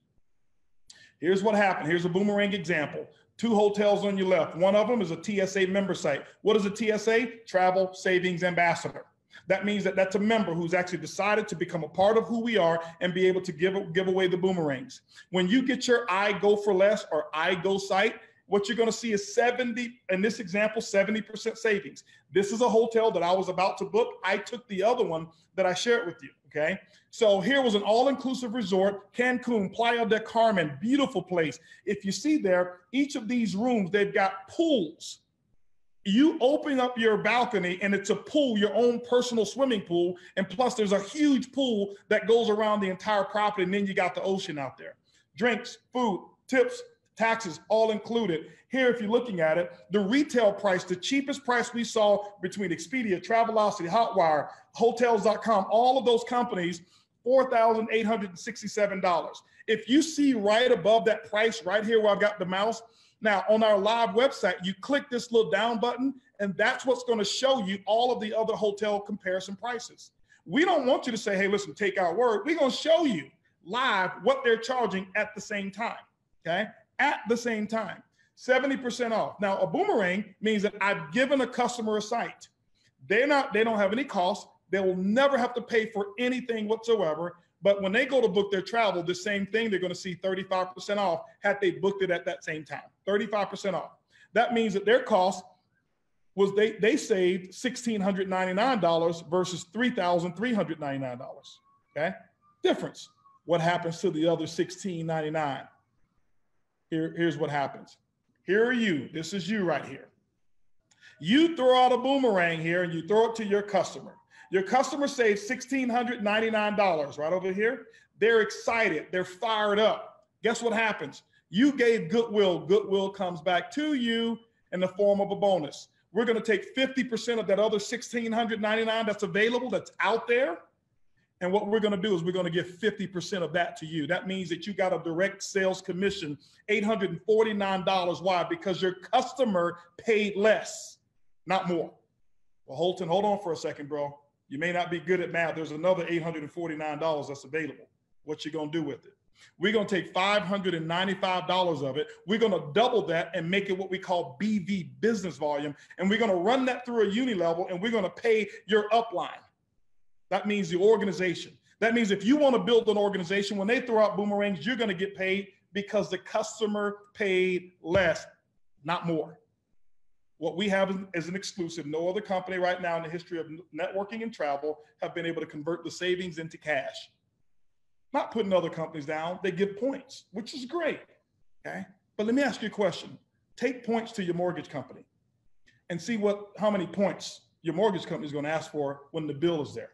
Here's what happened. Here's a boomerang example. Two hotels on your left. One of them is a TSA member site. What is a TSA? Travel Savings Ambassador. That means that that's a member who's actually decided to become a part of who we are and be able to give, give away the boomerangs. When you get your I Go for Less or I Go site, what you're going to see is 70, in this example, 70% savings. This is a hotel that I was about to book. I took the other one that I shared with you. Okay. So here was an all inclusive resort, Cancun, Playa del Carmen, beautiful place. If you see there, each of these rooms, they've got pools. You open up your balcony and it's a pool, your own personal swimming pool. And plus, there's a huge pool that goes around the entire property. And then you got the ocean out there. Drinks, food, tips, taxes all included. Here, if you're looking at it, the retail price, the cheapest price we saw between Expedia, Travelocity, Hotwire, Hotels.com, all of those companies, $4,867. If you see right above that price right here where I've got the mouse, now on our live website, you click this little down button and that's what's going to show you all of the other hotel comparison prices. We don't want you to say, hey, listen, take our word. We're going to show you live what they're charging at the same time. Okay. At the same time, 70% off. Now, a boomerang means that I've given a customer a site. They're not, they don't have any cost. They will never have to pay for anything whatsoever. But when they go to book their travel, the same thing, they're going to see 35% off had they booked it at that same time. 35% off. That means that their cost was they they saved $1,699 versus $3,399. Okay. Difference. What happens to the other $1,699? Here, here's what happens. Here are you. This is you right here. You throw out a boomerang here and you throw it to your customer. Your customer saves $1,699 right over here. They're excited. They're fired up. Guess what happens? You gave goodwill. Goodwill comes back to you in the form of a bonus. We're going to take 50% of that other 1699 that's available, that's out there. And what we're going to do is we're going to give 50% of that to you. That means that you got a direct sales commission, $849. Why? Because your customer paid less, not more. Well, Holton, hold on for a second, bro. You may not be good at math. There's another $849 that's available. What you going to do with it? We're going to take $595 of it. We're going to double that and make it what we call BV business volume. And we're going to run that through a uni level and we're going to pay your upline. That means the organization. That means if you want to build an organization, when they throw out boomerangs, you're going to get paid because the customer paid less, not more. What we have is an exclusive. No other company right now in the history of networking and travel have been able to convert the savings into cash not putting other companies down. They give points, which is great. Okay. But let me ask you a question. Take points to your mortgage company and see what how many points your mortgage company is going to ask for when the bill is there.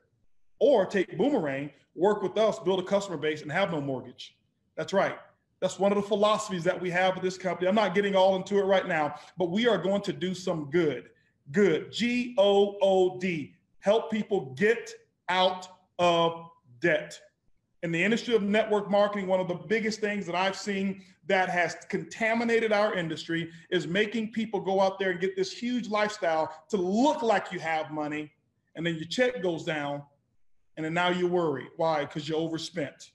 Or take Boomerang, work with us, build a customer base, and have no mortgage. That's right. That's one of the philosophies that we have with this company. I'm not getting all into it right now, but we are going to do some good. Good. G O O D. Help people get out of debt in the industry of network marketing, one of the biggest things that I've seen that has contaminated our industry is making people go out there and get this huge lifestyle to look like you have money. And then your check goes down. And then now you're worried. Why? Because you're overspent.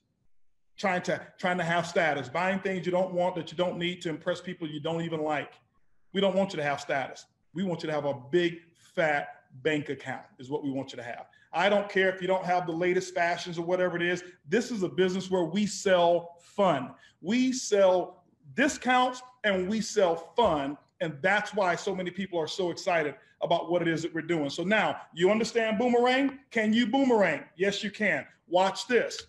Trying to trying to have status, buying things you don't want that you don't need to impress people you don't even like. We don't want you to have status. We want you to have a big fat bank account is what we want you to have. I don't care if you don't have the latest fashions or whatever it is. This is a business where we sell fun. We sell discounts and we sell fun. And that's why so many people are so excited about what it is that we're doing. So now you understand boomerang? Can you boomerang? Yes, you can. Watch this.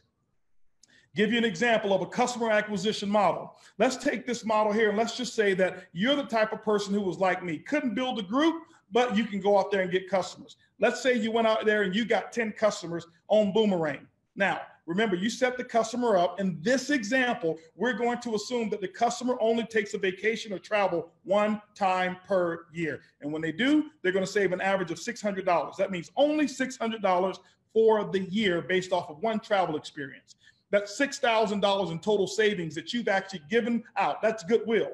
Give you an example of a customer acquisition model. Let's take this model here and let's just say that you're the type of person who was like me, couldn't build a group, but you can go out there and get customers. Let's say you went out there and you got 10 customers on Boomerang. Now, remember, you set the customer up. In this example, we're going to assume that the customer only takes a vacation or travel one time per year. And when they do, they're going to save an average of $600. That means only $600 for the year based off of one travel experience. That's $6,000 in total savings that you've actually given out. That's goodwill.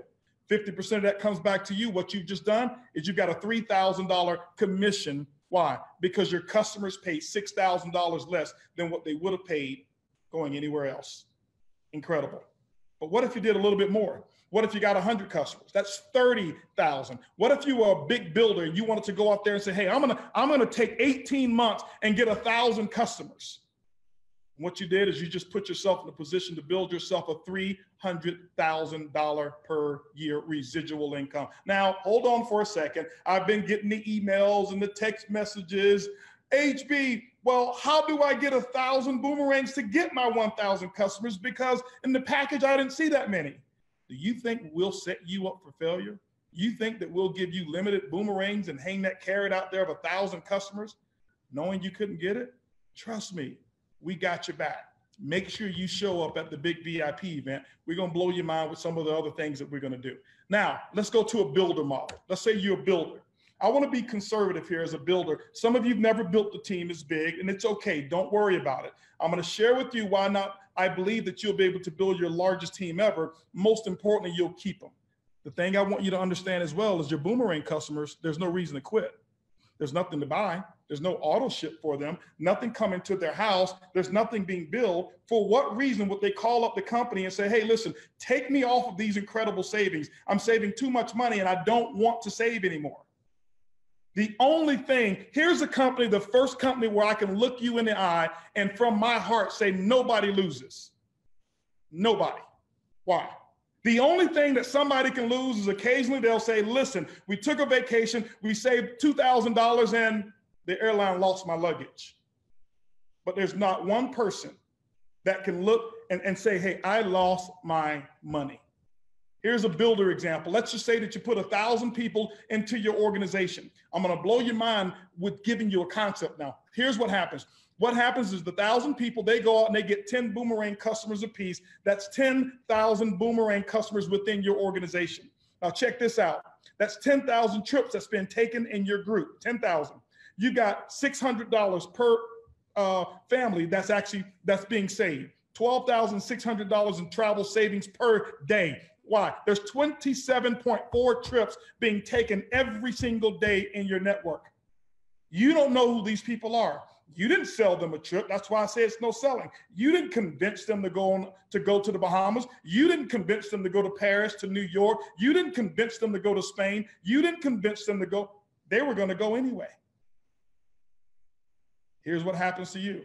50% of that comes back to you. What you've just done is you've got a $3,000 commission why? Because your customers pay $6,000 less than what they would have paid going anywhere else. Incredible. But what if you did a little bit more? What if you got 100 customers? That's 30,000. What if you were a big builder and you wanted to go out there and say, "Hey, I'm going to I'm going to take 18 months and get a 1,000 customers." What you did is you just put yourself in a position to build yourself a $300,000 per year residual income. Now, hold on for a second. I've been getting the emails and the text messages. HB, well, how do I get a thousand boomerangs to get my 1,000 customers? Because in the package, I didn't see that many. Do you think we'll set you up for failure? You think that we'll give you limited boomerangs and hang that carrot out there of a thousand customers, knowing you couldn't get it? Trust me, we got your back. Make sure you show up at the big VIP event. We're going to blow your mind with some of the other things that we're going to do. Now, let's go to a builder model. Let's say you're a builder. I want to be conservative here as a builder. Some of you've never built the team as big, and it's okay. Don't worry about it. I'm going to share with you why not. I believe that you'll be able to build your largest team ever. Most importantly, you'll keep them. The thing I want you to understand as well is your boomerang customers, there's no reason to quit. There's nothing to buy. There's no auto ship for them, nothing coming to their house. There's nothing being billed. For what reason would they call up the company and say, hey, listen, take me off of these incredible savings? I'm saving too much money and I don't want to save anymore. The only thing, here's a company, the first company where I can look you in the eye and from my heart say, nobody loses. Nobody. Why? The only thing that somebody can lose is occasionally they'll say, listen, we took a vacation, we saved $2,000 and the airline lost my luggage. But there's not one person that can look and, and say, hey, I lost my money. Here's a builder example. Let's just say that you put a thousand people into your organization. I'm going to blow your mind with giving you a concept now. Here's what happens. What happens is the thousand people, they go out and they get 10 boomerang customers apiece. That's 10,000 boomerang customers within your organization. Now check this out. That's 10,000 trips that's been taken in your group, 10,000 you got $600 per uh, family that's actually that's being saved. $12,600 in travel savings per day. Why? There's 27.4 trips being taken every single day in your network. You don't know who these people are. You didn't sell them a trip. That's why I say it's no selling. You didn't convince them to go on to go to the Bahamas. You didn't convince them to go to Paris, to New York. You didn't convince them to go to Spain. You didn't convince them to go. They were going to go anyway. Here's what happens to you.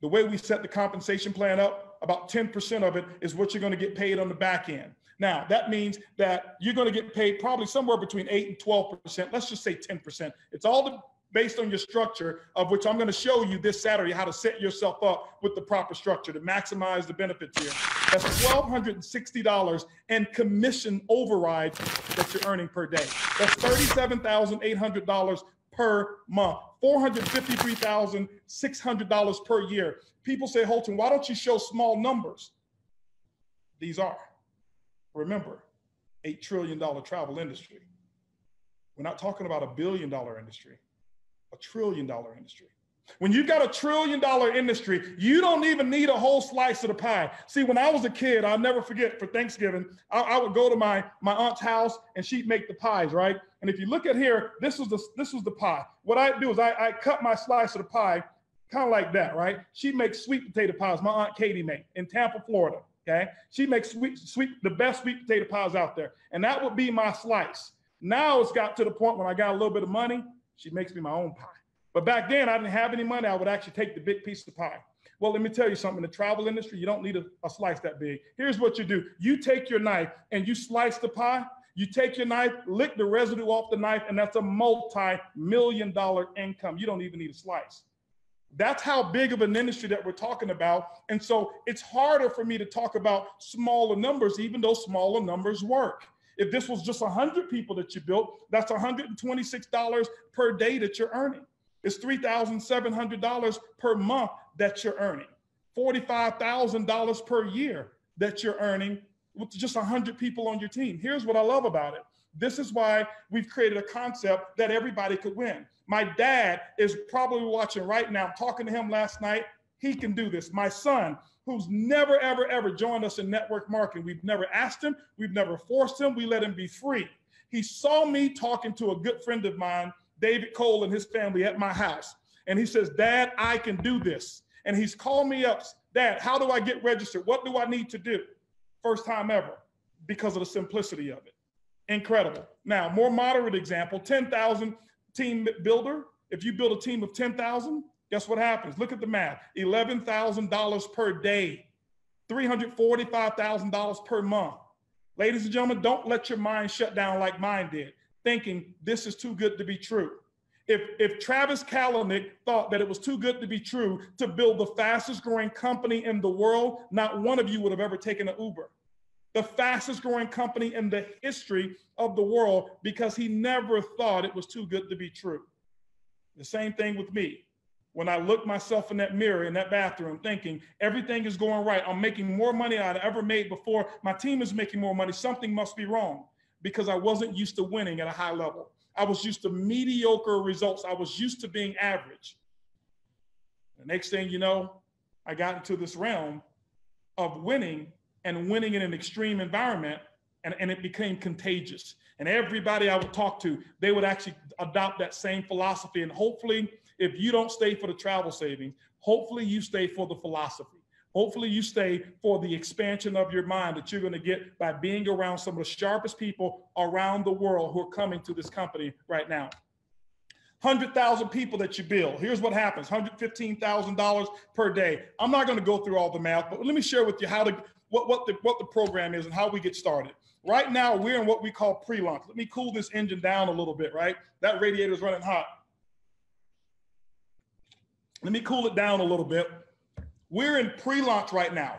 The way we set the compensation plan up, about 10% of it is what you're going to get paid on the back end. Now, that means that you're going to get paid probably somewhere between 8 and 12%. Let's just say 10%. It's all the, based on your structure, of which I'm going to show you this Saturday how to set yourself up with the proper structure to maximize the benefits here. That's $1,260 and commission override that you're earning per day. That's $37,800 per month, $453,600 per year. People say, Holton, why don't you show small numbers? These are. Remember, $8 trillion travel industry. We're not talking about a billion dollar industry, a trillion dollar industry. When you've got a trillion dollar industry, you don't even need a whole slice of the pie. See, when I was a kid, I'll never forget for Thanksgiving, I, I, would go to my, my aunt's house and she'd make the pies, right? And if you look at here, this was the this was the pie. What I do is I, I cut my slice of the pie kind of like that, right? She makes sweet potato pies. My aunt Katie made in Tampa, Florida. Okay, she makes sweet sweet the best sweet potato pies out there, and that would be my slice. Now it's got to the point when I got a little bit of money, she makes me my own pie. But back then, I didn't have any money. I would actually take the big piece of pie. Well, let me tell you something. In the travel industry, you don't need a, a, slice that big. Here's what you do you take your knife and you slice the pie. You take your knife, lick the residue off the knife, and that's a multi million dollar income. You don't even need a slice. That's how big of an industry that we're talking about. And so it's harder for me to talk about smaller numbers, even though smaller numbers work. If this was just 100 people that you built, that's $126 per day that you're earning. It's $3,700 per month that you're earning, $45,000 per year that you're earning with just 100 people on your team. Here's what I love about it. This is why we've created a concept that everybody could win. My dad is probably watching right now, I'm talking to him last night. He can do this. My son, who's never, ever, ever joined us in network marketing, we've never asked him, we've never forced him, we let him be free. He saw me talking to a good friend of mine David Cole and his family at my house. And he says, Dad, I can do this. And he's called me up, Dad, how do I get registered? What do I need to do? First time ever because of the simplicity of it. Incredible. Now, more moderate example 10,000 team builder. If you build a team of 10,000, guess what happens? Look at the math $11,000 per day, $345,000 per month. Ladies and gentlemen, don't let your mind shut down like mine did thinking this is too good to be true. If, if Travis Kalanick thought that it was too good to be true to build the fastest growing company in the world, not one of you would have ever taken an Uber. The fastest growing company in the history of the world because he never thought it was too good to be true. The same thing with me. When I look myself in that mirror in that bathroom thinking everything is going right, I'm making more money than I've ever made before, my team is making more money, something must be wrong because I wasn't used to winning at a high level. I was used to mediocre results. I was used to being average. The next thing you know, I got into this realm of winning and winning in an extreme environment, and, and it became contagious. And everybody I would talk to, they would actually adopt that same philosophy. And hopefully, if you don't stay for the travel savings, hopefully you stay for the philosophy. Hopefully, you stay for the expansion of your mind that you're going to get by being around some of the sharpest people around the world who are coming to this company right now. 100,000 people that you bill. Here's what happens $115,000 per day. I'm not going to go through all the math, but let me share with you how to, what, what, the, what the program is and how we get started. Right now, we're in what we call pre launch. Let me cool this engine down a little bit, right? That radiator is running hot. Let me cool it down a little bit. We're in pre-launch right now.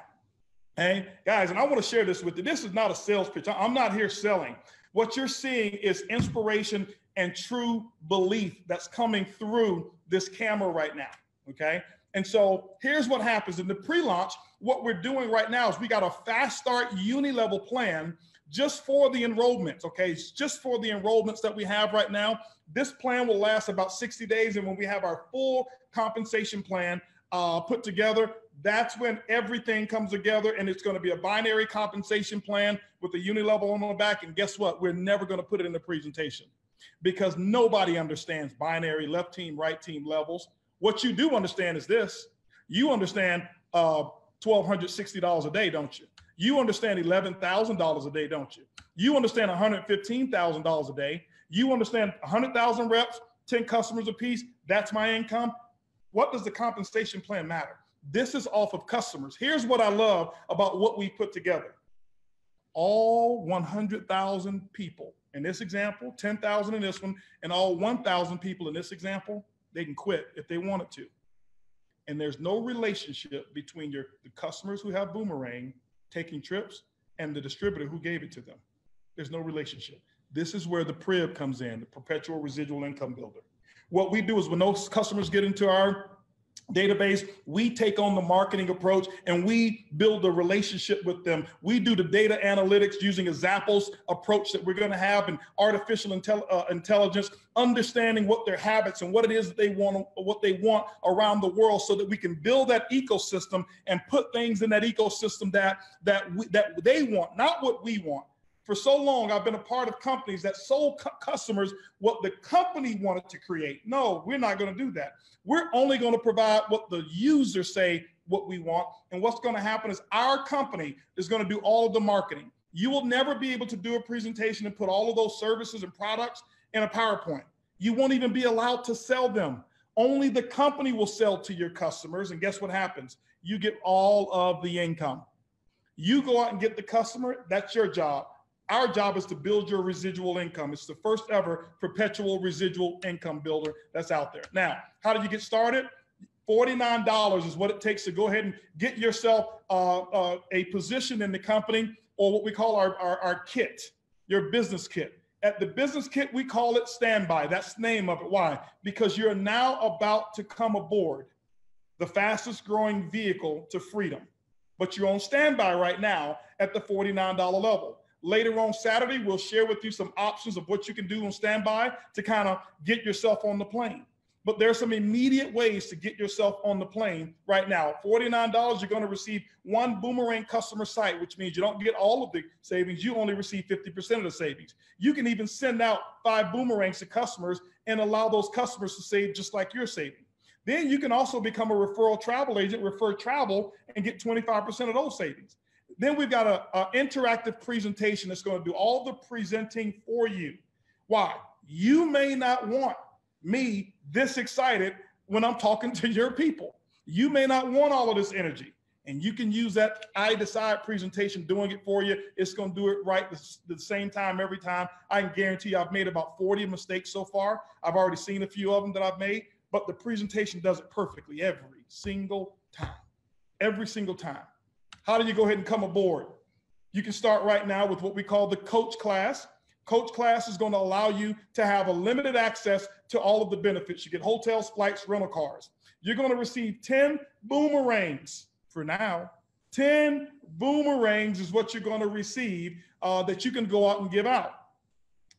Hey, guys, and I want to share this with you. This is not a sales pitch. I'm not here selling. What you're seeing is inspiration and true belief that's coming through this camera right now. Okay. And so here's what happens in the pre-launch. What we're doing right now is we got a fast start uni level plan just for the enrollments. Okay. It's just for the enrollments that we have right now. This plan will last about 60 days. And when we have our full compensation plan, uh, put together, that's when everything comes together and it's going to be a binary compensation plan with a uni level on the back. And guess what? We're never going to put it in the presentation because nobody understands binary left team, right team levels. What you do understand is this you understand uh, $1,260 a day, don't you? You understand $11,000 a day, don't you? You understand $115,000 a day. You understand 100,000 reps, 10 customers apiece. That's my income. What does the compensation plan matter? This is off of customers. Here's what I love about what we put together. All 100,000 people in this example, 10,000 in this one, and all 1,000 people in this example, they can quit if they wanted to. And there's no relationship between your the customers who have Boomerang taking trips and the distributor who gave it to them. There's no relationship. This is where the PRIB comes in, the perpetual residual income builder. What we do is when those customers get into our database, we take on the marketing approach and we build a relationship with them. We do the data analytics using a Zappos approach that we're going to have and artificial intel- uh, intelligence, understanding what their habits and what it is that they want, what they want around the world, so that we can build that ecosystem and put things in that ecosystem that that we, that they want, not what we want for so long, I've been a part of companies that sold cu- customers what the company wanted to create. No, we're not going to do that. We're only going to provide what the users say what we want. And what's going to happen is our company is going to do all of the marketing. You will never be able to do a presentation and put all of those services and products in a PowerPoint. You won't even be allowed to sell them. Only the company will sell to your customers. And guess what happens? You get all of the income. You go out and get the customer, that's your job. Our job is to build your residual income. It's the first ever perpetual residual income builder that's out there. Now, how did you get started? $49 is what it takes to go ahead and get yourself uh, uh, a position in the company or what we call our, our, our kit, your business kit. At the business kit, we call it standby. That's the name of it. Why? Because you're now about to come aboard the fastest growing vehicle to freedom. But you're on standby right now at the $49 level. Later on Saturday, we'll share with you some options of what you can do on standby to kind of get yourself on the plane. But there's some immediate ways to get yourself on the plane right now. $49, you're going to receive one boomerang customer site, which means you don't get all of the savings. You only receive 50% of the savings. You can even send out five boomerangs to customers and allow those customers to save just like you're saving. Then you can also become a referral travel agent, refer travel, and get 25% of those savings. Then we've got an interactive presentation that's going to do all the presenting for you. Why? You may not want me this excited when I'm talking to your people. You may not want all of this energy. And you can use that iDecide presentation doing it for you. It's going to do it right the, same time every time. I can guarantee you I've made about 40 mistakes so far. I've already seen a few of them that I've made, but the presentation does it perfectly every single time. Every single time. How do you go ahead and come aboard? You can start right now with what we call the coach class. Coach class is going to allow you to have a limited access to all of the benefits. You get hotels, flights, rental cars. You're going to receive 10 boomerangs for now. 10 boomerangs is what you're going to receive uh, that you can go out and give out.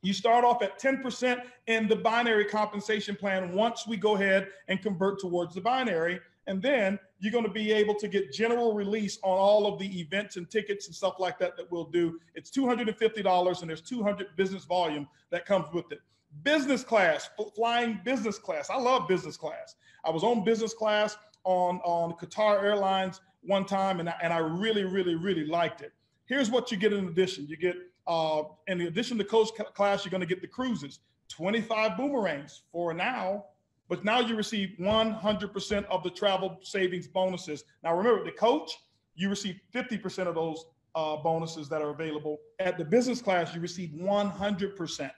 You start off at 10% in the binary compensation plan once we go ahead and convert towards the binary. And then you're going to be able to get general release on all of the events and tickets and stuff like that that we'll do. It's $250 and there's 200 business volume that comes with it. Business class, flying business class. I love business class. I was on business class on, on Qatar Airlines one time and I, and I really, really, really liked it. Here's what you get in addition. You get uh, in addition to coach class, you're going to get the cruises, 25 boomerangs for now, but now you receive 100% of the travel savings bonuses. Now remember, the coach, you receive 50% of those uh, bonuses that are available. At the business class, you receive 100%.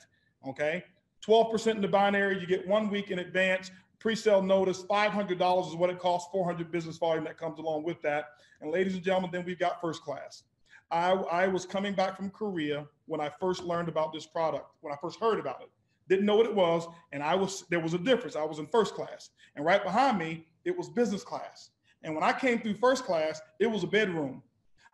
Okay, 12% in the binary, you get one week in advance. Pre-sale notice, $500 is what it costs, 400 business volume that comes along with that. And ladies and gentlemen, then we've got first class. I, I was coming back from Korea when I first learned about this product, when I first heard about it. Didn't know what it was, and I was there was a difference. I was in first class, and right behind me it was business class. And when I came through first class, it was a bedroom.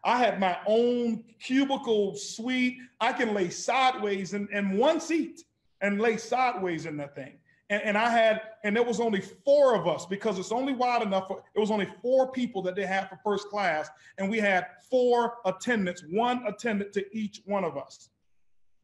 I had my own cubicle suite. I can lay sideways in, in one seat and lay sideways in that thing. And, and I had, and there was only four of us because it's only wide enough for, it was only four people that they had for first class. And we had four attendants, one attendant to each one of us.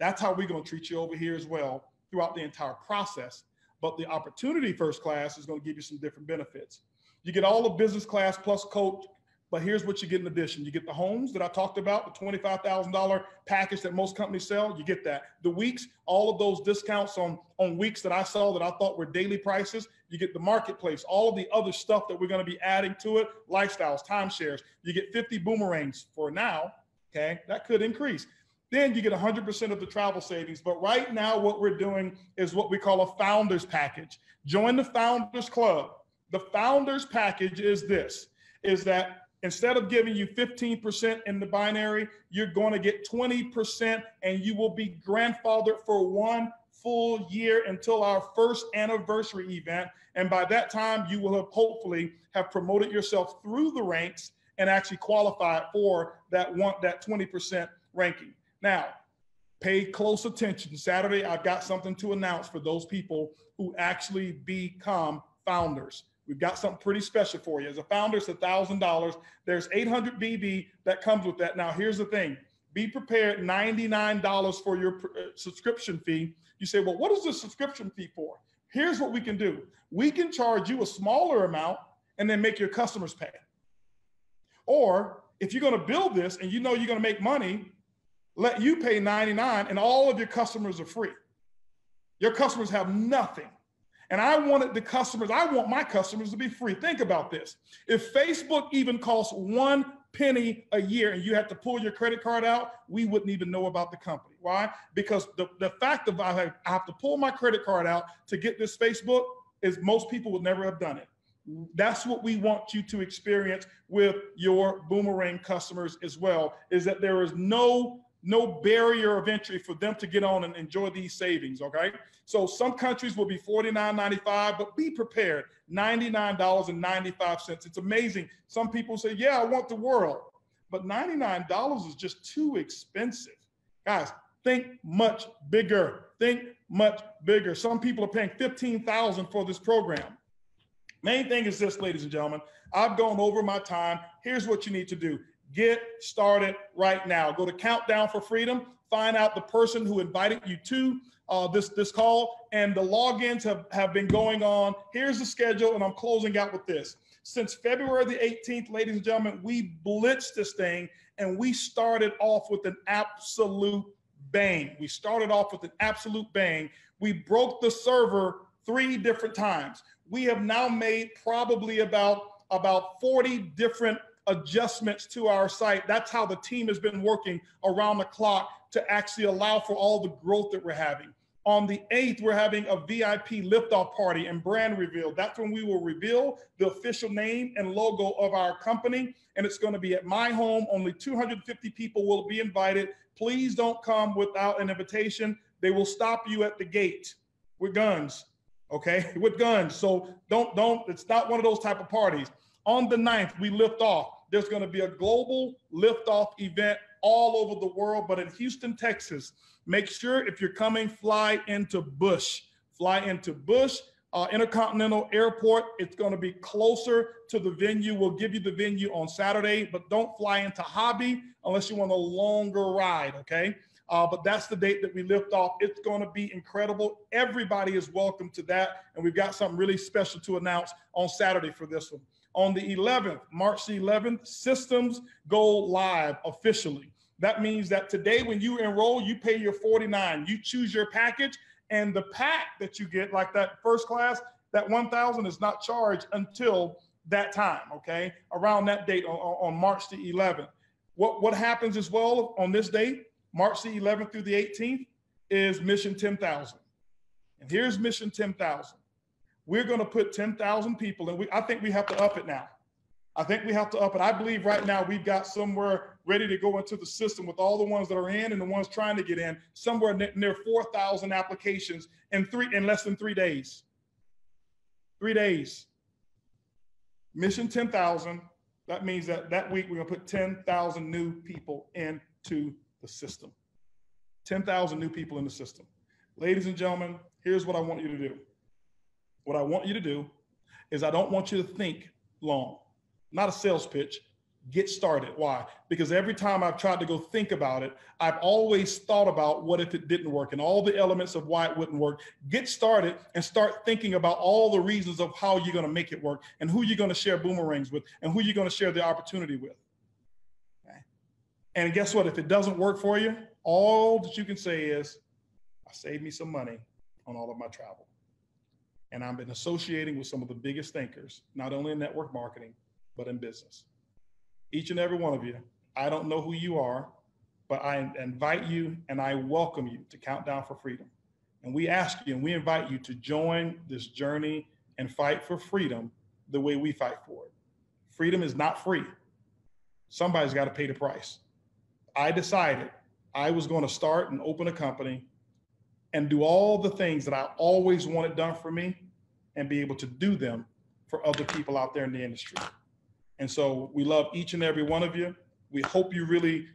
That's how we're going to treat you over here as well throughout the entire process. But the opportunity first class is going to give you some different benefits. You get all the business class plus coach but here's what you get in addition. You get the homes that I talked about, the $25,000 package that most companies sell. You get that. The weeks, all of those discounts on, on weeks that I saw that I thought were daily prices. You get the marketplace, all of the other stuff that we're going to be adding to it, lifestyles, timeshares. You get 50 boomerangs for now. Okay. That could increase. Then you get 100% of the travel savings. But right now, what we're doing is what we call a founders package. Join the founders club. The founders package is this is that Instead of giving you 15% in the binary, you're going to get 20% and you will be grandfathered for one full year until our first anniversary event. And by that time, you will have hopefully have promoted yourself through the ranks and actually qualified for that one that 20% ranking. Now, pay close attention. Saturday, I've got something to announce for those people who actually become founders. We've got something pretty special for you. As a founder, it's $1,000. There's 800 BV that comes with that. Now, here's the thing. Be prepared $99 for your uh, subscription fee. You say, well, what is the subscription fee for? Here's what we can do. We can charge you a smaller amount and then make your customers pay. Or if you're going to build this and you know you're going to make money, let you pay 99 and all of your customers are free. Your customers have nothing and I wanted the customers, I want my customers to be free. Think about this. If Facebook even costs one penny a year and you had to pull your credit card out, we wouldn't even know about the company. Why? Because the, the fact of I have, I have to pull my credit card out to get this Facebook is most people would never have done it. That's what we want you to experience with your boomerang customers as well, is that there is no no barrier of entry for them to get on and enjoy these savings, okay? So some countries will be $49.95, but be prepared, $99.95. It's amazing. Some people say, yeah, I want the world, but $99 is just too expensive. Guys, think much bigger. Think much bigger. Some people are paying 15,000 for this program. Main thing is this, ladies and gentlemen, I've gone over my time. Here's what you need to do. Get started right now. Go to Countdown for Freedom, find out the person who invited you to uh, this, this call, and the logins have, have been going on. Here's the schedule, and I'm closing out with this. Since February the 18th, ladies and gentlemen, we blitzed this thing and we started off with an absolute bang. We started off with an absolute bang. We broke the server three different times. We have now made probably about about 40 different adjustments to our site. That's how the team has been working around the clock to actually allow for all the growth that we're having. On the 8th, we're having a VIP liftoff party and brand reveal. That's when we will reveal the official name and logo of our company. And it's going to be at my home. Only 250 people will be invited. Please don't come without an invitation. They will stop you at the gate with guns, okay? with guns. So don't, don't, it's not one of those type of parties. On the 9th, we lift off. There's going to be a global liftoff event all over the world, but in Houston, Texas, make sure if you're coming, fly into Bush. Fly into Bush uh, Intercontinental Airport. It's going to be closer to the venue. We'll give you the venue on Saturday, but don't fly into Hobby unless you want a longer ride, okay? Uh, but that's the date that we lift off. It's going to be incredible. Everybody is welcome to that. And we've got something really special to announce on Saturday for this one. On the 11th, March the 11th, systems go live officially. That means that today, when you enroll, you pay your 49. You choose your package, and the pack that you get, like that first class, that 1,000 is not charged until that time, okay? Around that date on, on March the 11th. What, what happens as well on this date, March the 11th through the 18th, is Mission 10,000. And here's Mission 10,000. We're going to put 10,000 people, and we, I think we have to up it now. I think we have to up it. I believe right now we've got somewhere ready to go into the system with all the ones that are in and the ones trying to get in, somewhere near 4,000 applications in three in less than three days. Three days. Mission 10,000. That means that that week we're gonna put 10,000 new people into the system. 10,000 new people in the system. Ladies and gentlemen, here's what I want you to do. What I want you to do is I don't want you to think long not a sales pitch. Get started. Why? Because every time I've tried to go think about it, I've always thought about what if it didn't work and all the elements of why it wouldn't work. Get started and start thinking about all the reasons of how you're going to make it work and who you're going to share boomerangs with and who you're going to share the opportunity with. Okay. And guess what? If it doesn't work for you, all that you can say is, I saved me some money on all of my travel. And I've been associating with some of the biggest thinkers, not only in network marketing, but in business. Each and every one of you, I don't know who you are, but I invite you and I welcome you to Countdown for Freedom. And we ask you and we invite you to join this journey and fight for freedom the way we fight for it. Freedom is not free. Somebody's got to pay the price. I decided I was going to start and open a company and do all the things that I always wanted done for me and be able to do them for other people out there in the industry. And so we love each and every one of you. We hope you really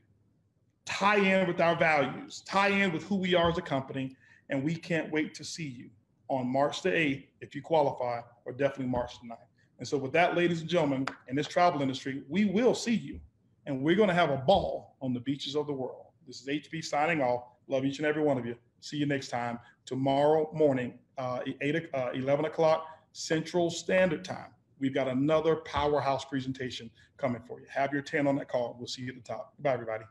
tie in with our values, tie in with who we are as a company, and we can't wait to see you on March the 8th if you qualify, or definitely March the 9th. And so with that, ladies and gentlemen, in this travel industry, we will see you, and we're going to have a ball on the beaches of the world. This is HB signing off. Love each and every one of you. See you next time tomorrow morning, uh, 8, uh, 11 o'clock Central Standard Time we've got another powerhouse presentation coming for you. Have your 10 on that call. We'll see you at the top. Bye, everybody.